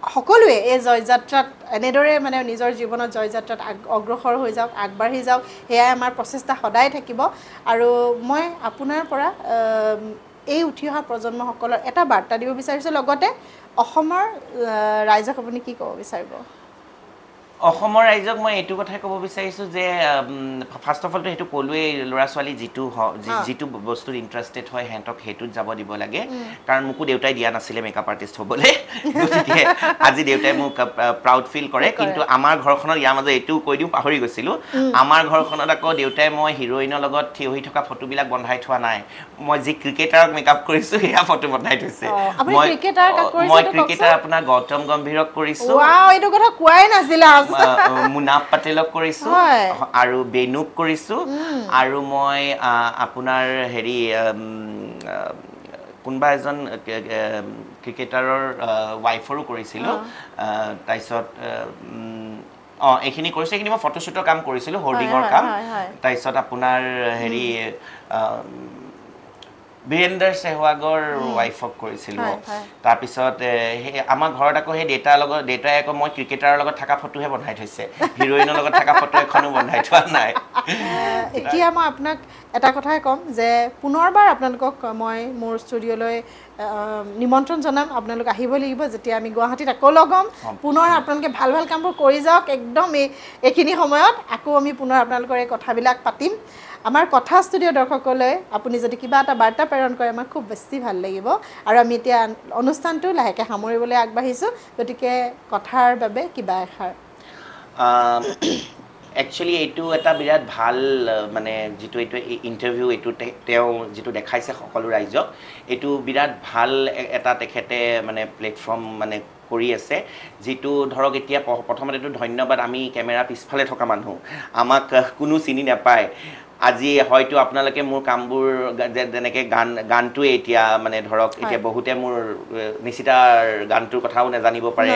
সকলোৱে এই জয়যাত্ৰাত এনেদৰে মানে নিজৰ জীৱনত জয়যাত্ৰাত আগ অগ্ৰসৰ হৈ যাওক আগবাঢ়ি যাওক সেয়াই আমাৰ প্ৰচেষ্টা সদায় থাকিব। আৰু মই আপোনাৰ পৰা এই উঠি অহা প্ৰজন্মসকলৰ এটা বাৰ্তা দিব বিচাৰিছোঁ। লগতে অসমৰ ৰাইজক আপুনি কি ক'ব বিচাৰিব? অসমৰ ৰাইজক মই এইটো কথাই ক'ব বিচাৰিছোঁ যে ফাৰ্ষ্ট অফ অলটো সেইটো ক'লোৱেই ল'ৰা ছোৱালী যিটো। যিটো বস্তুত ইণ্টাৰেষ্টেড হয় সিহঁতক সেইটোত যাব দিব লাগে। কাৰণ মোকো দেউতাই দিয়া নাছিলে মেকআপ আৰ্টিষ্ট হ'বলৈ। গতিকে আজি দেউতাই মোক প্ৰাউড ফিল কৰে। কিন্তু আমাৰ ঘৰখনত ইয়াৰ মাজত এইটোও কৈ দিওঁ পাহৰি গৈছিলোঁ। আমাৰ ঘৰখনত আকৌ দেউতাই মই হিৰ'ইনৰ লগত থিয় হৈ থকা ফটোবিলাক বন্ধাই থোৱা নাই। মই যি ক্ৰিকেটাৰক মেকআপ কৰিছোঁ সেয়া ফটো বনাই থৈছে। মই ক্ৰিকেটাৰ মই এইটো ক্ৰিকেটাৰ। আপোনাৰ গৌতম গম্ভীৰক কৰিছোঁ। এইটো কথা কোৱাই নাছিলে পাটেলক কৰিছোঁ। আৰু বেনুক কৰিছোঁ আৰু মই আপোনাৰ হেৰি কোনোবা এজন ক্ৰিকেটাৰৰ ৱাইফৰো কৰিছিলোঁ তাৰপিছত অঁ এইখিনি কৰিছোঁ এইখিনি মই ফটোশ্বুটৰ কাম কৰিছিলোঁ হৰ্ডিঙৰ কাম। তাৰপিছত আপোনাৰ হেৰি বীৰেন্দ্ৰ চেহৱাগৰ ৱাইফক কৰিছিলোঁ। তাৰপিছত সেই আমাৰ ঘৰত আকৌ সেই দেউতাৰ লগত দেউতাই আকৌ মই ক্ৰিকেটাৰৰ লগত থকা ফটোহে বনাই থৈছে। হিৰইনৰ লগত থকা ফটো এখনো বনাই থোৱা নাই। এতিয়া মই আপোনাক এটা কথাই ক'ম যে পুনৰবাৰ আপোনালোকক মই মোৰ ষ্টুডিঅ'লৈ নিমন্ত্ৰণ জনাম। আপোনালোক আহিব লাগিব যেতিয়া আমি গুৱাহাটীত আকৌ লগ হ'ম। পুনৰ আপোনালোকে ভাল ভাল কামবোৰ কৰি যাওক। একদম এই এইখিনি সময়ত আকৌ আমি পুনৰ আপোনালোকৰ এই কথাবিলাক পাতিম। আমাৰ কথা ষ্টুডিঅ' দৰ্শকলৈ আপুনি যদি কিবা এটা বাৰ্তা প্ৰেৰণ কৰে আমাৰ খুব বেছি ভাল লাগিব। আৰু আমি এতিয়া অনুষ্ঠানটো লাহেকৈ সামৰিবলৈ আগবাঢ়িছোঁ গতিকে কথাৰ বাবে কিবা এষাৰ। একচুৱেলি এইটো এটা বিৰাট ভাল মানে যিটো এইটো ইণ্টাৰভিউ এইটো তেওঁ যিটো দেখাইছে সকলো ৰাইজক এইটো বিৰাট ভাল এটা তেখেতে মানে প্লেটফৰ্ম মানে কৰি আছে যিটো ধৰক এতিয়া প্ৰথমতেতো ধন্যবাদ আমি কেমেৰা পিছফালে থকা মানুহ আমাক কোনো চিনি নাপায়। আজি হয়তো আপোনালোকে মোৰ কামবোৰ যেনেকৈ গান গানটোৱে এতিয়া মানে ধৰক এতিয়া বহুতে মোৰ আহ, নিশিতাৰ গানটোৰ কথাও নাজানিব পাৰে।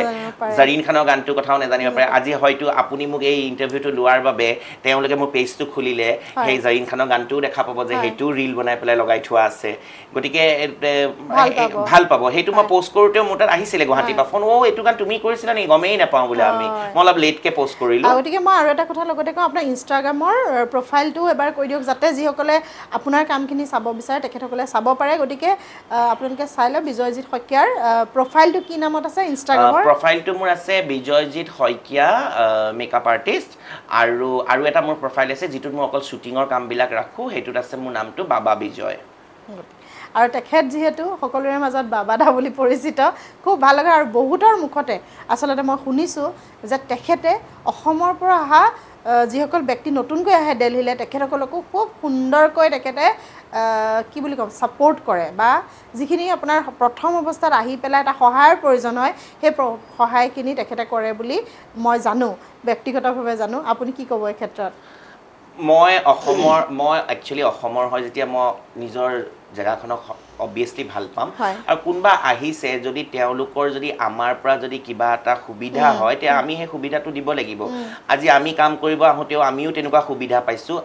জাৰিন খানৰ গানটোৰ কথাও নাজানিব পাৰে। আজি হয়তো আপুনি মোক এই ইণ্টাৰভিউটো লোৱাৰ বাবে তেওঁলোকে মোৰ পেজটো খুলিলে। সেই জাৰিন খানৰ গানটোও দেখা পাব যে। সেইটোও ৰিল বনাই পেলাই লগাই থোৱা আছে। গতিকে ভাল পাব। সেইটো মই প'ষ্ট কৰোঁতেও মোৰ তাত আহিছিলে গুৱাহাটীৰ পৰা। ফোন অ' এইটো গান তুমি কৰিছিলা নেকি? গমেই নাপাওঁ বোলে আমি। মই অলপ লেটকৈ প'ষ্ট কৰিলোঁ। গতিকে মই আৰু এটা কথা লগতে কওঁ আপোনাৰ ইনষ্টাগ্ৰামৰ প্ৰফাইলটো এবাৰ কৈ দিয়ক যাতে যিসকলে আপোনাৰ কামখিনি চাব বিচাৰে তেখেতসকলে চাব পাৰে। গতিকে আপোনালোকে চাই লওক বিজয়জিৎ শইকীয়াৰ প্ৰফাইলটো কি নামত আছে ইনষ্টাগ্ৰামৰ প্ৰফাইলটো মোৰ আছে বিজয়জিৎ শইকীয়া মেকআপ আৰ্টিষ্ট আৰু আৰু এটা মোৰ প্ৰফাইল আছে যিটোত মই অকল শ্বুটিঙৰ কামবিলাক ৰাখোঁ সেইটোত আছে মোৰ নামটো বাবা বিজয়। আৰু তেখেত যিহেতু সকলোৰে মাজত বাবাদা বুলি পৰিচিত খুব ভাল লাগে আৰু বহুতৰ মুখতে আচলতে মই শুনিছোঁ যে তেখেতে অসমৰ পৰা অহা যিসকল ব্যক্তি নতুনকৈ আহে দেলহিলৈ তেখেতসকলকো খুব সুন্দৰকৈ তেখেতে কি বুলি ক'ম ছাপৰ্ট কৰে বা যিখিনি আপোনাৰ প্ৰথম অৱস্থাত আহি পেলাই এটা সহায়ৰ প্ৰয়োজন হয় সেই সহায়খিনি তেখেতে কৰে বুলি মই জানো ব্যক্তিগতভাৱে জানো। আপুনি কি ক'ব এই ক্ষেত্ৰত? মই অসমৰ মই একচুৱেলি অসমৰ হয় যেতিয়া মই নিজৰ জেগাখনক অবভিয়াছলি ভাল পাম। আৰু কোনোবা আহিছে যদি তেওঁলোকৰ যদি আমাৰ পৰা যদি কিবা এটা সুবিধা হয় তেতিয়া আমি সেই সুবিধাটো দিব লাগিব। আজি আমি কাম কৰিব আহোঁতেও আমিও তেনেকুৱা সুবিধা পাইছোঁ।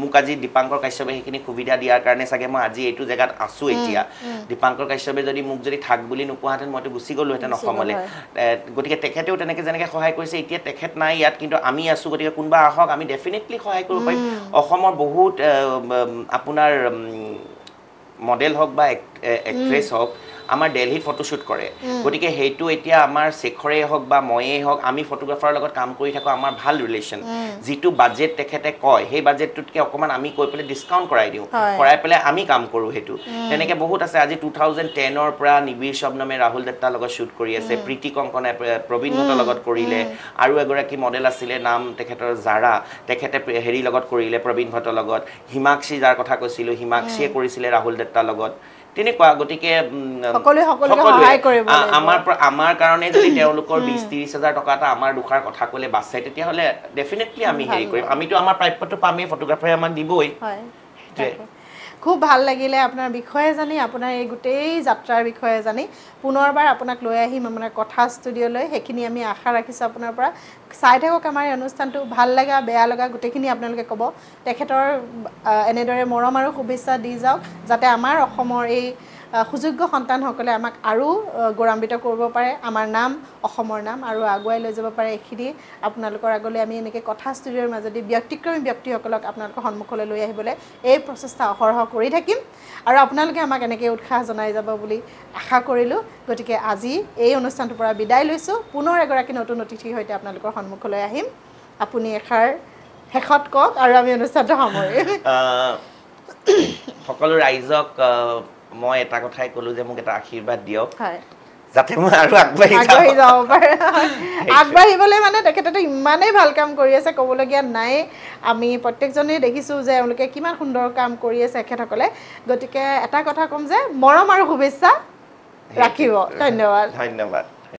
মোক আজি দীপাংকৰ কাশ্যপে সেইখিনি সুবিধা দিয়াৰ কাৰণে চাগে মই আজি এইটো জেগাত আছোঁ এতিয়া। দীপাংকৰ কাশ্যপে যদি মোক যদি থাক বুলি নোকোৱাহেঁতেন মইতো গুচি গ'লোহেঁতেন অসমলৈ। গতিকে তেখেতেও তেনেকৈ যেনেকৈ সহায় কৰিছে এতিয়া তেখেত নাই ইয়াত কিন্তু আমি আছোঁ। গতিকে কোনোবা আহক আমি ডেফিনেটলি সহায় কৰিব পাৰিম। অসমৰ বহুত আপোনাৰ মডেল হওক বা এক্ট্ৰেছ হওক আমাৰ দেলহিত ফটোশ্বুট কৰে। গতিকে সেইটো এতিয়া আমাৰ শেখৰেই হওক বা ময়েই হওক আমি ফটোগ্ৰাফাৰৰ লগত কাম কৰি থাকোঁ আমাৰ ভাল ৰিলেশ্যন যিটো বাজেট তেখেতে কয় সেই বাজেটটোতকৈ অকণমান আমি কৈ পেলাই ডিছকাউণ্ট কৰাই দিওঁ। কৰাই পেলাই আমি কাম কৰোঁ সেইটো। তেনেকৈ বহুত আছে। আজি টু থাউজেণ্ড টেনৰ পৰা নিবিৰ শবনমে ৰাহুল দত্তাৰ লগত শ্বুট কৰি আছে প্ৰীতি কংকনে প্ৰ- প্ৰবীণ ভট্টৰ লগত কৰিলে আৰু এগৰাকী মডেল আছিলে নাম তেখেতৰ জাৰা। তেখেতে হেৰিৰ লগত কৰিলে প্ৰবীণ ভট্টৰ লগত। হিমাক্ষী যাৰ কথা কৈছিলোঁ হিমাক্ষীয়ে কৰিছিলে ৰাহুল দত্তাৰ লগত। তেনেকুৱা গতিকে। আমাৰ পৰা- আমাৰ কাৰণে যদি (clears throat) তেওঁলোকৰ বিছ ত্ৰিছ হাজাৰ টকা এটা আমাৰ দুখাৰ কথা ক'লে বাচে তেতিয়াহ'লে ডেফিনেটলি আমি হেৰি কৰিম। আমিতো আমাৰ প্ৰাপ্যটো পামেই ফটোগ্ৰাফাৰে আমাক দিবই। সেইটোৱে। খুব ভাল লাগিলে আপোনাৰ বিষয়ে জানি আপোনাৰ এই গোটেই যাত্ৰাৰ বিষয়ে জানি। পুনৰবাৰ আপোনাক লৈ আহিম আপোনাৰ কথা ষ্টুডিঅ'লৈ সেইখিনি আমি আশা ৰাখিছোঁ আপোনাৰ পৰা। চাই থাকক আমাৰ এই অনুষ্ঠানটো ভাল লগা বেয়া লগা গোটেইখিনি আপোনালোকে ক'ব। তেখেতৰ এনেদৰে মৰম আৰু শুভেচ্ছা দি যাওক যাতে আমাৰ অসমৰ এই সুযোগ্য সন্তানসকলে আমাক আৰু গৌৰৱান্বিত কৰিব পাৰে। আমাৰ নাম অসমৰ নাম আৰু আগুৱাই লৈ যাব পাৰে এইখিনি। আপোনালোকৰ আগলৈ আমি এনেকৈ কথা ষ্টুডিঅ'ৰ মাজেদি ব্যক্তিক্ৰমী ব্যক্তিসকলক আপোনালোকৰ সন্মুখলৈ লৈ আহিবলৈ এই প্ৰচেষ্টা অহৰহ কৰি থাকিম। আৰু আপোনালোকে আমাক এনেকৈ উৎসাহ জনাই যাব বুলি আশা কৰিলোঁ। গতিকে আজি এই অনুষ্ঠানটোৰ পৰা বিদায় লৈছোঁ। পুনৰ এগৰাকী নতুন অতিথিৰ সৈতে আপোনালোকৰ সন্মুখলৈ আহিম। আপুনি এষাৰ শেষত কওক আৰু আমি অনুষ্ঠানটো সামৰিম। সকলো ৰাইজক মই এটা কথাই ক'লোঁ যে মোক এটা আশীৰ্বাদ দিয়ক। যাতে মই আৰু আগবাঢ়ি যাব পাৰে। আগবাঢ়িবলৈ মানে তেখেতেতো ইমানেই ভাল কাম কৰি আছে ক'বলগীয়া নাই। আমি প্ৰত্যেকজনেই দেখিছোঁ যে এওঁলোকে কিমান সুন্দৰ কাম কৰি আছে এখেতসকলে। গতিকে এটা কথা ক'ম যে মৰম আৰু শুভেচ্ছা ৰাখিব। ধন্যবাদ। ধন্যবাদ।